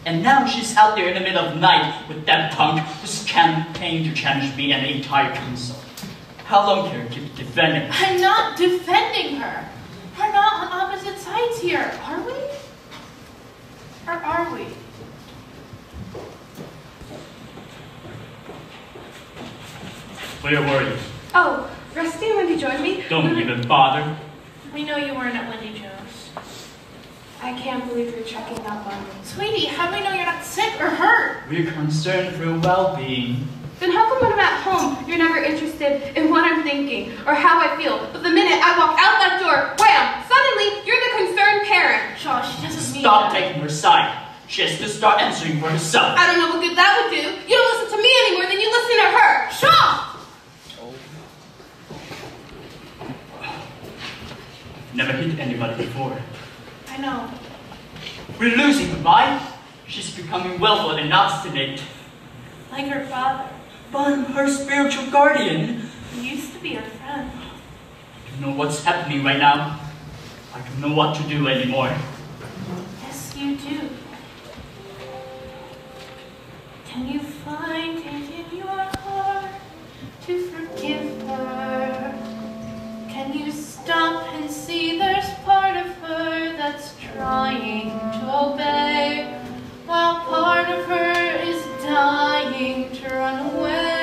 And now she's out there in the middle of the night with that punk who's campaigned to challenge me and the entire council. How long can you keep defending her? I'm not defending her. We're not on opposite sides here, are we? Or are we? Where were you? Oh, Rusty and Wendy joined me. Don't even bother. We know you weren't at Wendy Jo's. I can't believe you're checking out on me. Sweetie, how do we know you're not sick or hurt? We're concerned for your well-being. Then how come when I'm at home, you're never interested in what I'm thinking or how I feel? But the minute I walk out that door, wham! Suddenly, you're the concerned parent. Shaw, she doesn't mean Stop taking her side. She has to start answering for herself. I don't know what good that would do. You don't listen to me anymore than you listen to her. Shaw! Never hit anybody before. I know. We're losing her mind. She's becoming willful and obstinate. Like her father. But I'm her spiritual guardian. He used to be her friend. I don't know what's happening right now. I don't know what to do anymore. Yes, you do. Can you find it in your heart to forgive her? Can you stop and see there's part of her that's trying to obey, while part of her is dying to run away?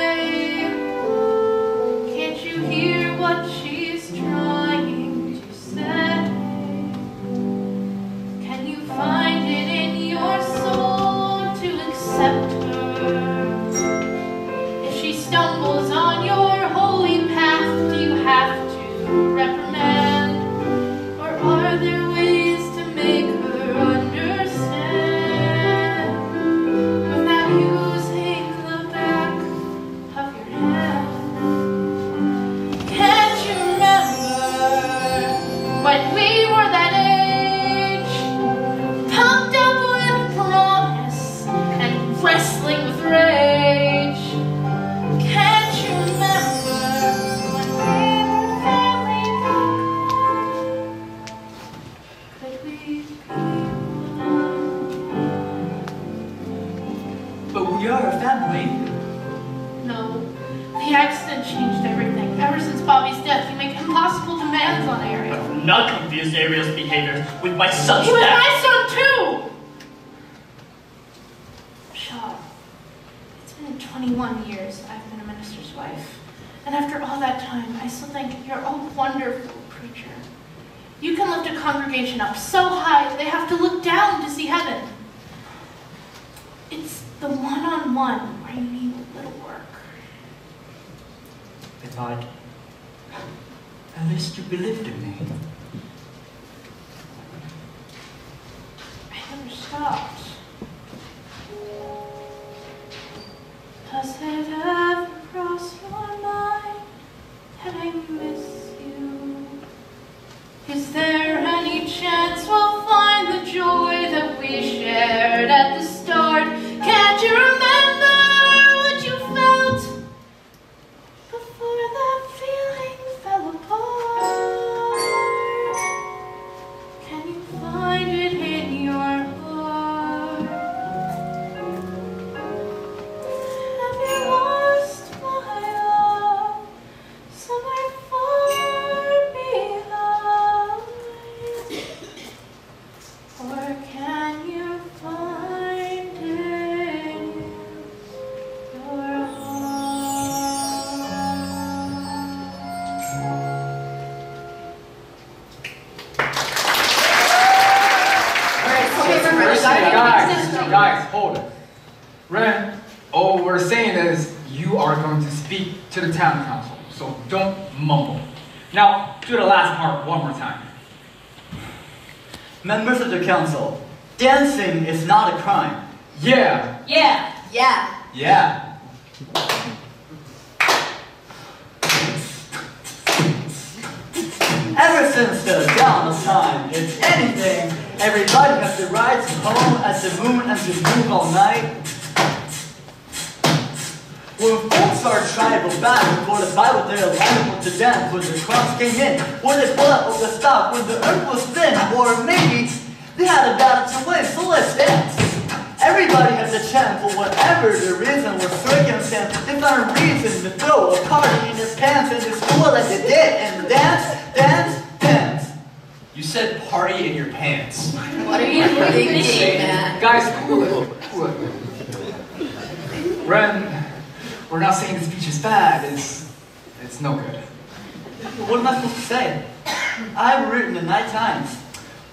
When we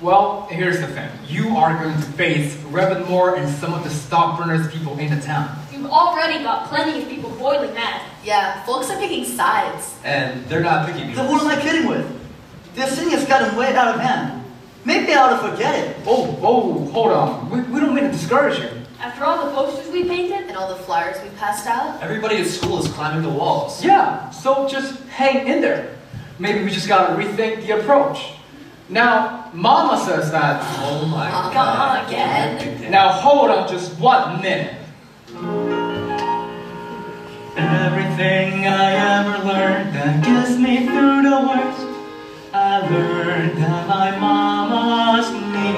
Well, here's the thing. You are going to face Reverend Moore and some of the stockburners people in the town. You've already got plenty of people boiling mad. Yeah, folks are picking sides. And they're not picking Then what am I kidding with? This thing has gotten way out of hand. Maybe I ought to forget it. Oh, oh, hold on. We, we don't mean to discourage you. After all the posters we painted, And all the flyers we passed out. Everybody at school is climbing the walls. Yeah, so just hang in there. Maybe we just gotta rethink the approach. Now, Mama says that. Oh my god. Again. Now, hold on just one minute. Everything I ever learned that gets me through the worst, I learned that my mama's me.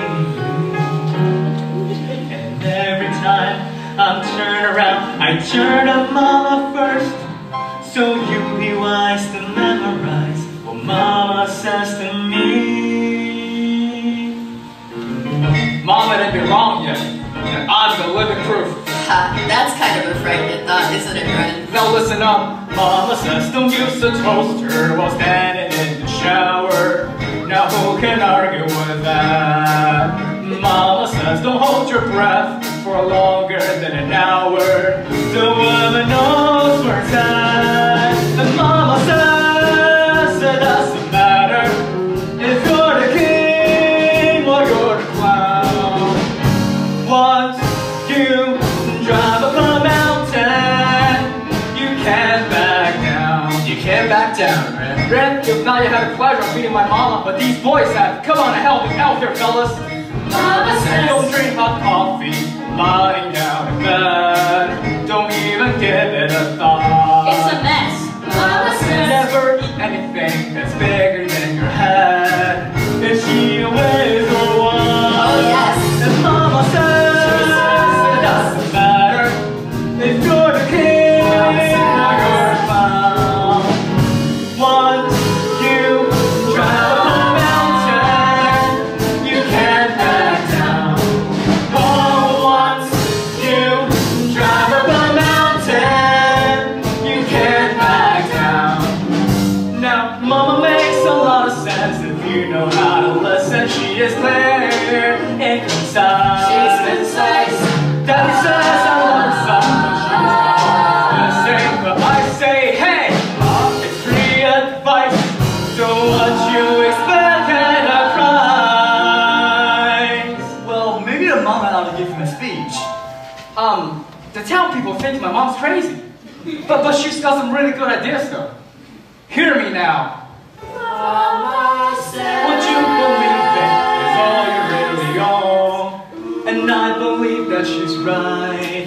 And every time I'm turned around, I turn to mama first. So you be wise to memorize what mama says to me. Mama didn't be wrong yet. And I'm the living proof. Ha, that's kind of a frightening thought, isn't it, Ren? Now listen up. Mama says don't use the toaster while standing in the shower. Now who can argue with that? Mama says don't hold your breath for longer than an hour. The woman knows where it's If not, you had the pleasure of meeting my mama, but these boys have. Come on, help me out here, fellas. Mama said, don't drink hot coffee lying down in bed. But, but she's got some really good ideas though. Hear me now. Would you believe all you really own? And I believe that she's right.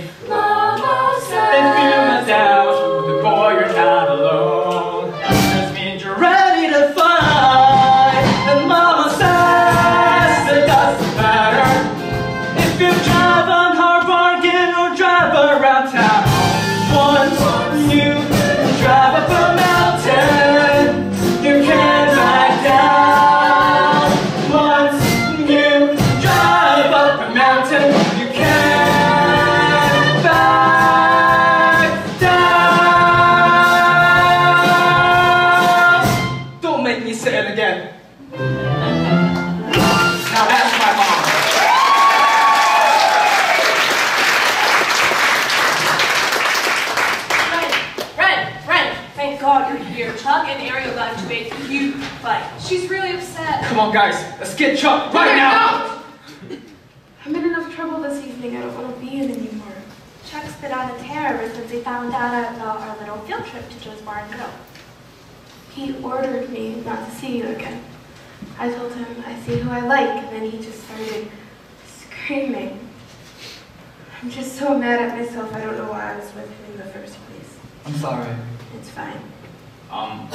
On, guys. Let's get Chuck right Mother, now. I'm in enough trouble this evening. I don't want to be in anymore. Chuck's been on a tear ever since he found out about our little field trip to Joe's Bar and Grill. He ordered me not to see you again. I told him I see who I like, and then he just started screaming. I'm just so mad at myself. I don't know why I was with him in the first place. I'm sorry. It's fine. Um,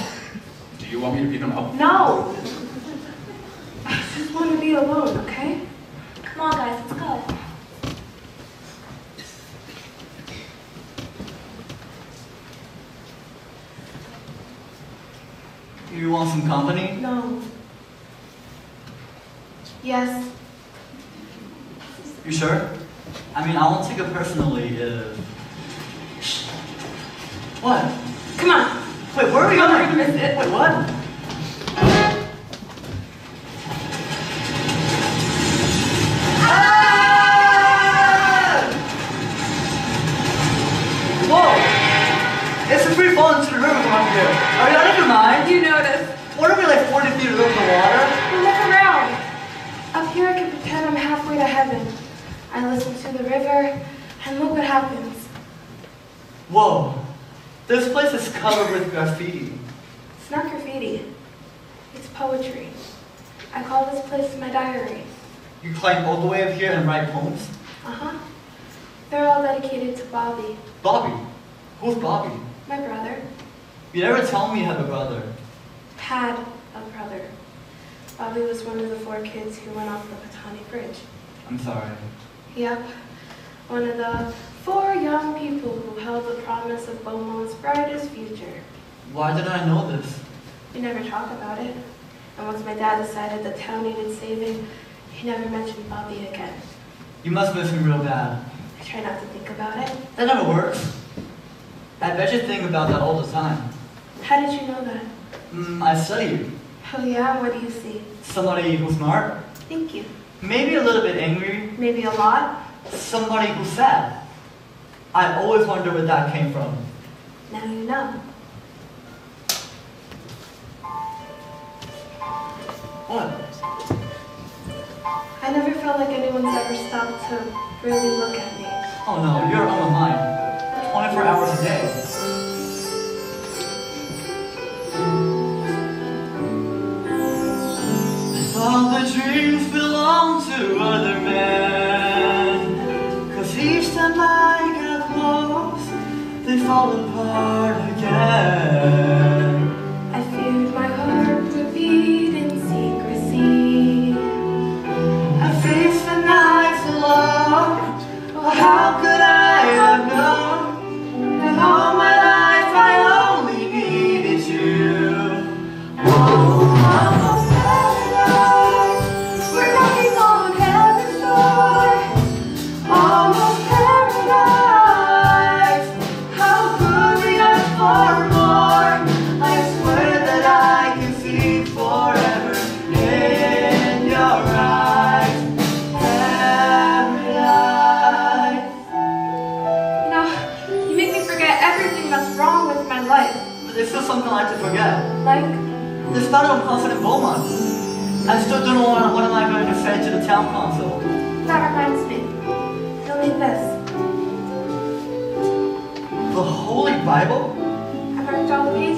do you want me to beat him up? No! I just want to be alone, okay? Come on, guys, let's go. You want some company? No. Yes. You sure? I mean, I won't take it personally if... What? Come on. Wait, where are we going? on, miss it. Wait, what? Ah! Whoa! It's a free fall into the river from up here. Are you out of your mind? You noticed. What are we like 40 feet above the water? Well, look around. Up here, I can pretend I'm halfway to heaven. I listen to the river, and look what happens. Whoa! This place is covered with graffiti. It's not graffiti. It's poetry. I call this place my diary. You climb all the way up here and write poems? Uh-huh. They're all dedicated to Bobby, Bobby. Who's Bobby? my brother. You never tell me you have a brother. Had a brother. Bobby was one of the four kids who went off the Patani Bridge. I'm sorry. Yep. One of the four young people who held the promise of Bomont's brightest future. Why did I know this? We never talk about it. And once my dad decided the town needed saving, he never mentioned Bobby again. You must miss him real bad. I try not to think about it. That never works. I bet you think about that all the time. How did you know that? Mm, I study you. Oh yeah, what do you see? Somebody who's smart, Thank you. maybe a little bit angry, Maybe a lot? somebody who's sad. I always wonder where that came from. Now you know. What? I never felt like anyone's ever stopped to really look at me. Oh no, you're on my mind. 24 hours a day. The dreams to other each time I close, they fall apart again. I still don't know what, what am I going to say to the town council. that reminds me. You'll need this. The Holy Bible? I marked all the pages.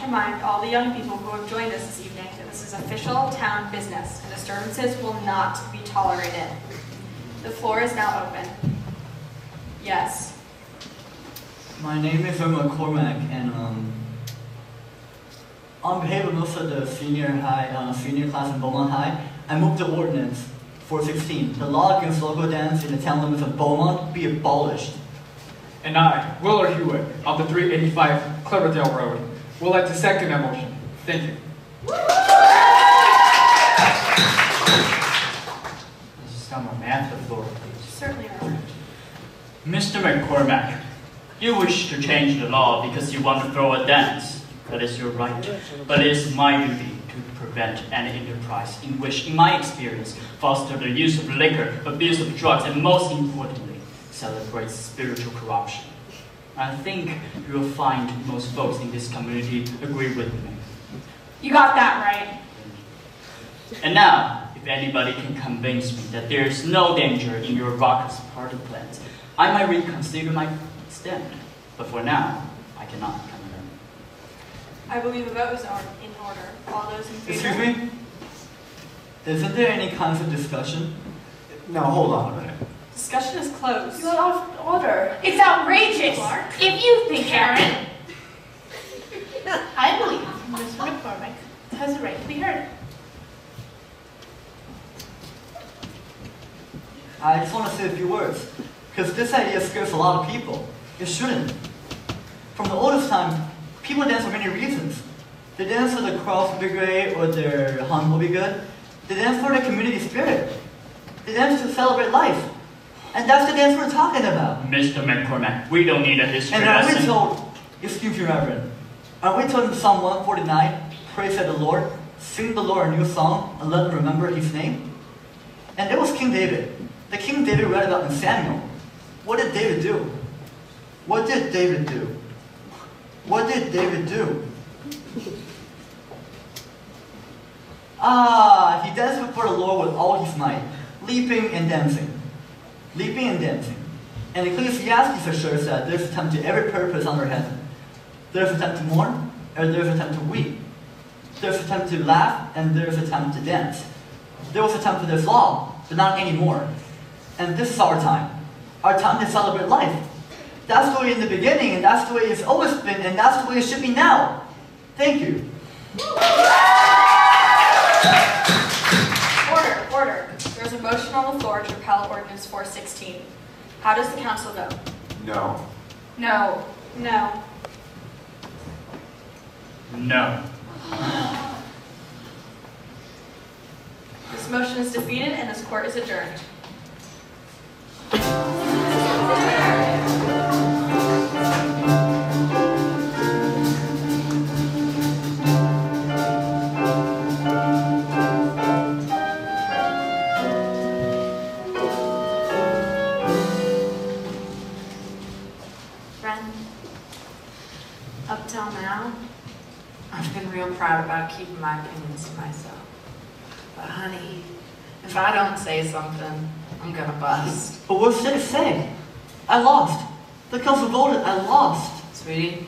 Want to remind all the young people who have joined us this evening that this is official town business and disturbances will not be tolerated. The floor is now open. Yes. My name is Irma Cormack, and um, on behalf of most of the senior high, uh, senior class in Bomont High, I moved the ordinance 416. The law against local dance in the town limits of Bomont be abolished. And I, Willard Hewitt, of the 385 Cloverdale Road, would like to second that motion. Thank you. Mrs. Summer, may I have the floor, please? Certainly, Reverend. Mr. McCormack, you wish to change the law because you want to throw a dance. That is your right. But it is my duty to prevent any enterprise in which, in my experience, foster the use of liquor, abuse of drugs, and most importantly, celebrates spiritual corruption. I think you will find most folks in this community agree with me. You got that right. And now, if anybody can convince me that there is no danger in your raucous party plans, I might reconsider my stand. But for now, I cannot confirm. I believe a vote is in order. All those in favor? Excuse me? Isn't there any kinds of discussion? Now, hold on a minute. Discussion is closed. You're off order. It's outrageous. If you think, Karen. I believe Mr. McCormack has a right to be heard. I just want to say a few words, because this idea scares a lot of people. It shouldn't. From the oldest time, people dance for many reasons. They dance so the cross will be great or their home will be good. They dance for the community spirit. They dance to celebrate life. And that's the dance we're talking about. Mr. McCormack, we don't need a history And are we told, excuse me, Reverend, are we told in Psalm 149, praise the Lord, sing the Lord a new song, and let them remember his name? And there was King David. The King David read about in Samuel. What did David do? What did David do? What did David do? Ah, he danced before the Lord with all his might, leaping and dancing. Leaping and dancing. And Ecclesiastes assures that there's a time to every purpose under heaven. There's a time to mourn, and there's a time to weep. There's a time to laugh, and there's a time to dance. There was a time for this law, but not anymore. And this is our time. Our time to celebrate life. That's the way in the beginning, and that's the way it's always been, and that's the way it should be now. Thank you. 416. How does the council vote? No. No. No. No. This motion is defeated and this court is adjourned. If I don't say something, I'm gonna bust. But what's there to say? I lost. The council voted, I lost. Sweetie,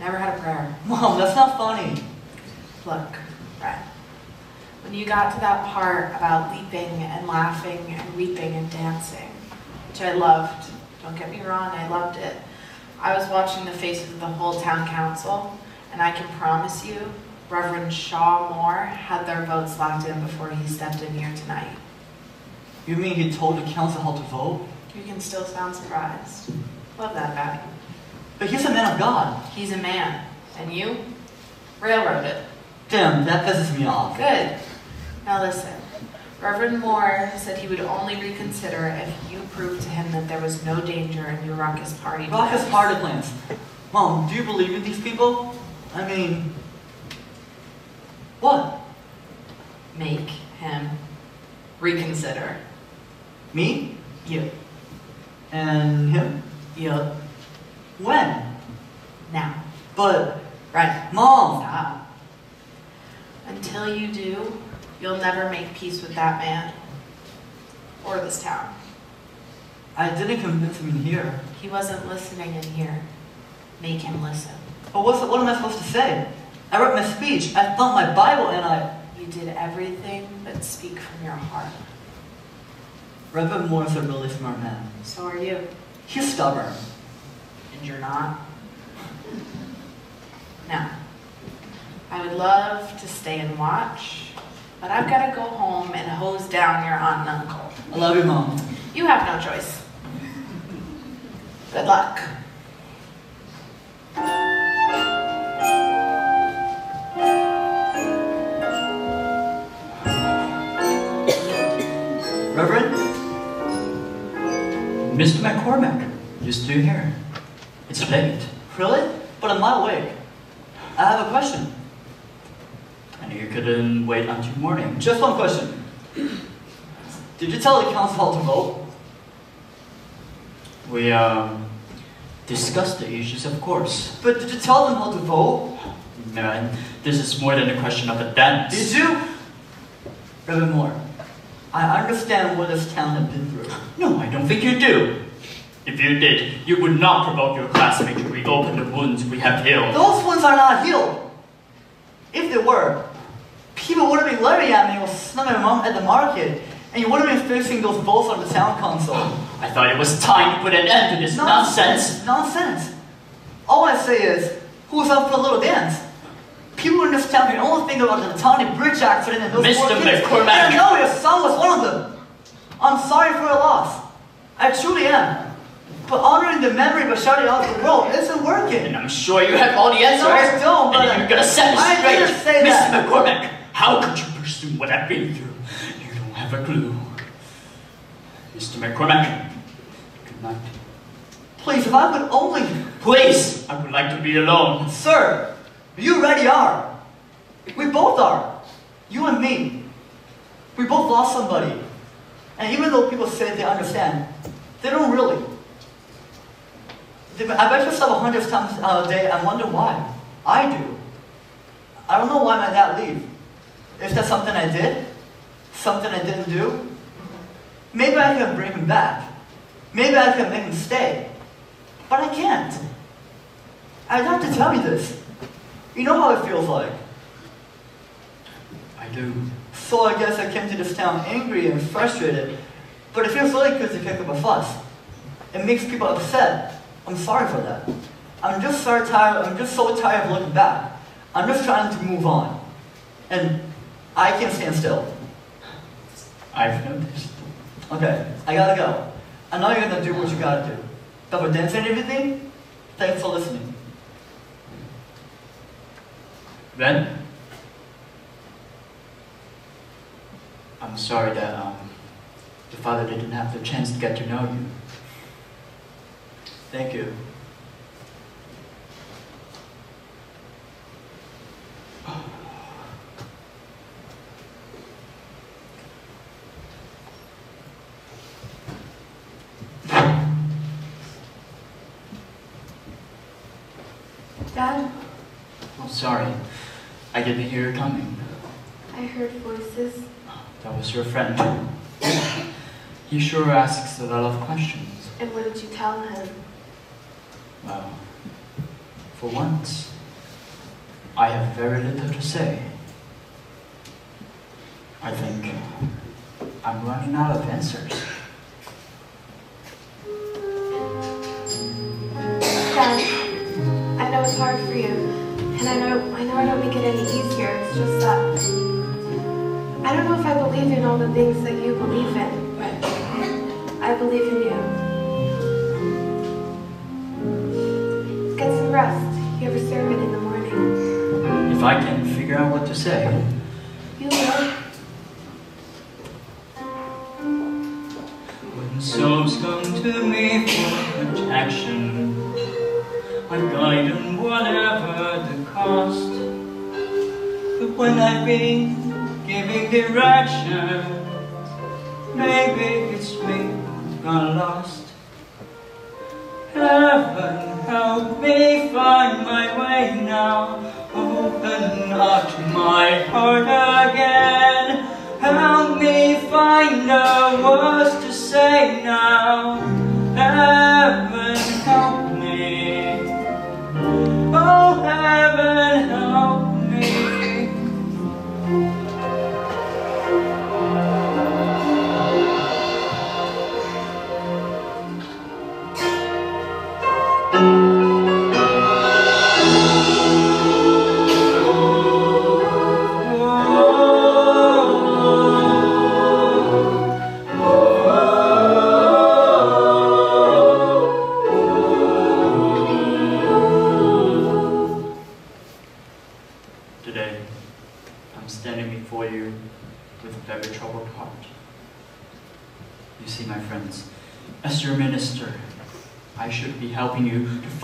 never had a prayer. Mom, that's not funny. Look, Brett, when you got to that part about leaping and laughing and weeping and dancing, which I loved, don't get me wrong, I loved it. I was watching the faces of the whole town council, and I can promise you, Reverend Shaw Moore had their votes locked in before he stepped in here tonight. You mean he told the council how to vote? You can still sound surprised. Love that about him. But he's a man of God. He's a man, and you? Railroaded. It. Damn, that pisses me off. Good. Now listen. Reverend Moore said he would only reconsider if you proved to him that there was no danger in your raucous party. Raucous plans. party plans. Mom, do you believe in these people? I mean, what? Make him reconsider. Me? You. And him? You. When? Now. But, Right. Mom! Stop. Until you do, You'll never make peace with that man. Or this town. I didn't convince him in here. He wasn't listening in here. Make him listen. But what's, what am I supposed to say? I wrote my speech, I thumped my Bible, and I... You did everything but speak from your heart. Reverend Moore is a really smart man. So are you. He's stubborn. And you're not? Now, I would love to stay and watch, but I've got to go home and hose down your aunt and uncle. I love you, Mom. You have no choice. Good luck. Reverend? Mr. McCormack, you still here? It's late. Really? But I'm not awake. I have a question. I And you couldn't wait until morning. Just one question. Did you tell the council how to vote? We, um, discussed the issues, of course. But did you tell them how to vote? No, and this is more than a question of a dance. Did you? Reverend Moore, I understand what this town has been through. No, I don't think you do. If you did, you would not provoke your classmates to reopen the wounds we have healed. Those wounds are not healed. If they were, people would have been glaring at me or snubbing mom at the market, and you would have been fixing those votes on the town council. I thought it was time to put an end to this nonsense. Nonsense. All I say is, who's up for a little dance? People in this town can only think about the tiny bridge accident and those Mr. poor kids. McCormack. I know your son was one of them. I'm sorry for your loss. I truly am. But honoring the memory by shouting out the world isn't working. And I'm sure you have all the answers. No, I don't, but And you're gonna set me I straight. didn't say Mr. that. McCormack, how could you pursue what I've been through? You don't have a clue. Mr. McCormack, good night. Please, if I could only... Please, I would like to be alone. Sir, you already are. We both are. You and me. We both lost somebody. And even though people say they understand, they don't really. I bet yourself a hundred times a day and wonder why. I do. I don't know why my dad leave. Is that something I did? Something I didn't do? Maybe I can bring him back. Maybe I can make him stay. But I can't. I'd have to tell you this. You know how it feels like. I do. So I guess I came to this town angry and frustrated. But it feels really good to kick up a fuss. It makes people upset. I'm sorry for that. I'm just so tired. I'm just so tired of looking back. I'm just trying to move on. And I can't stand still. I've noticed. Okay, I gotta go. I know you're gonna do what you gotta do. But for dancing and everything, thanks for listening. Then, I'm sorry that um, your father didn't have the chance to get to know you. Thank you. Dad, I'm sorry. I didn't hear you coming. I heard voices. That was your friend. He sure asks a lot of questions. And what did you tell him? Well, for once, I have very little to say. I think I'm running out of answers. Dad, I know it's hard for you, and I know I know I don't make it any easier. It's just that I don't know if I believe in all the things that you believe in, but I believe in you. Get some rest. You have a sermon in the morning. If I can figure out what to say, You will. when souls come to me for protection, I guide them whatever the cost. But when I've been giving directions, maybe it's me gone lost. Heaven help me find my way now. Open up my heart again. help me find the words to say now. Heaven heaven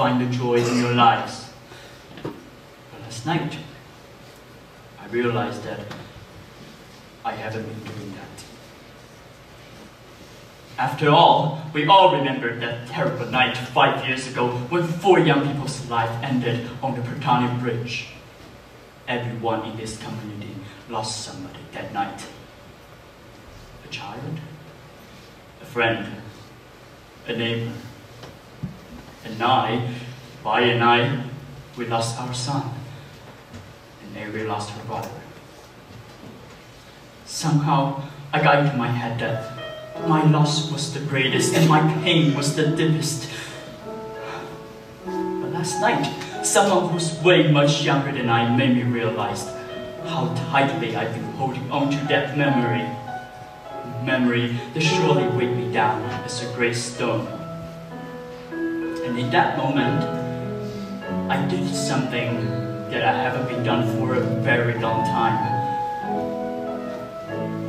find the joys in your lives. But last night, I realized that I haven't been doing that. After all, we all remember that terrible night five years ago when four young people's lives ended on the Pratani Bridge. Everyone in this community lost somebody that night. A child, a friend, a neighbor. And I, Vi and I, we lost our son. And Ariel lost her brother. Somehow, I got into my head that my loss was the greatest and my pain was the deepest. But last night, someone who's way much younger than I made me realize how tightly I've been holding on to that memory. Memory that surely weighed me down as a great stone. And in that moment, I did something that I haven't been done for a very long time.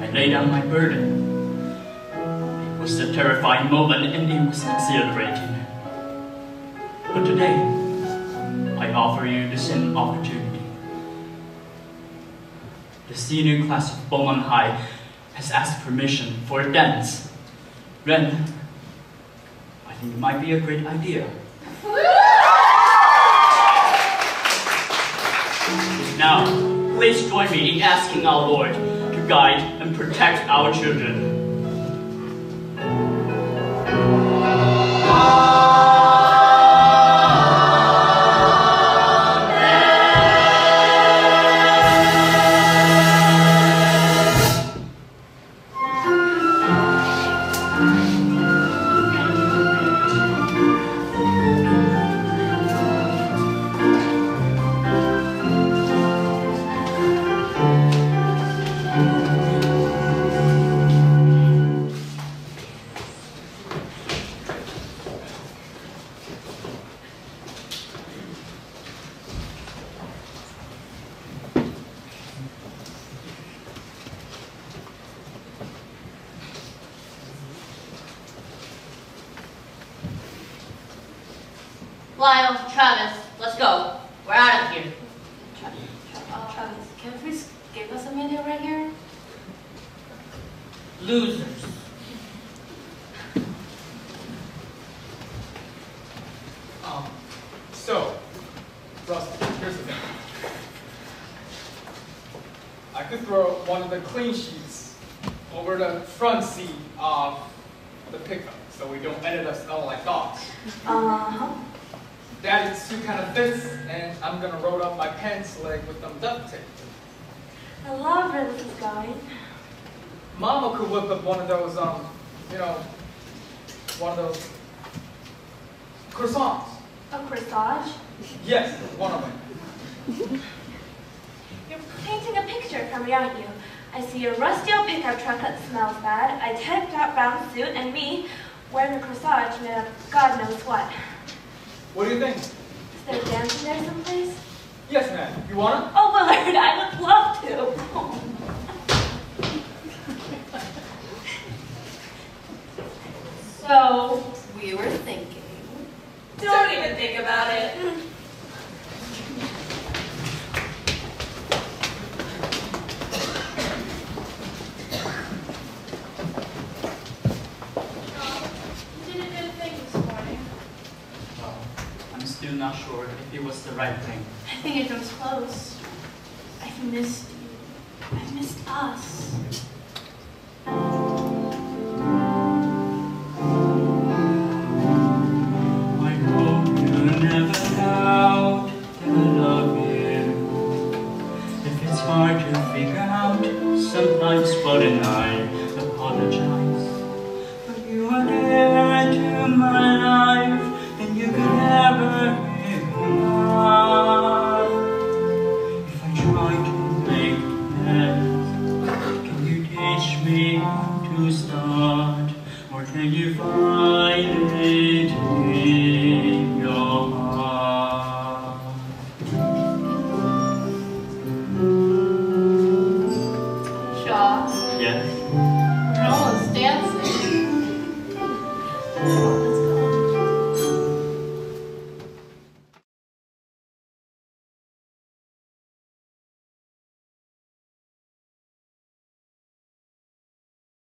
I laid down my burden. It was a terrifying moment and it was exhilarating. But today, I offer you the same opportunity. The senior class of Bomont High has asked permission for a dance. Ren, it might be a great idea. Now, please join me in asking our Lord to guide and protect our children. One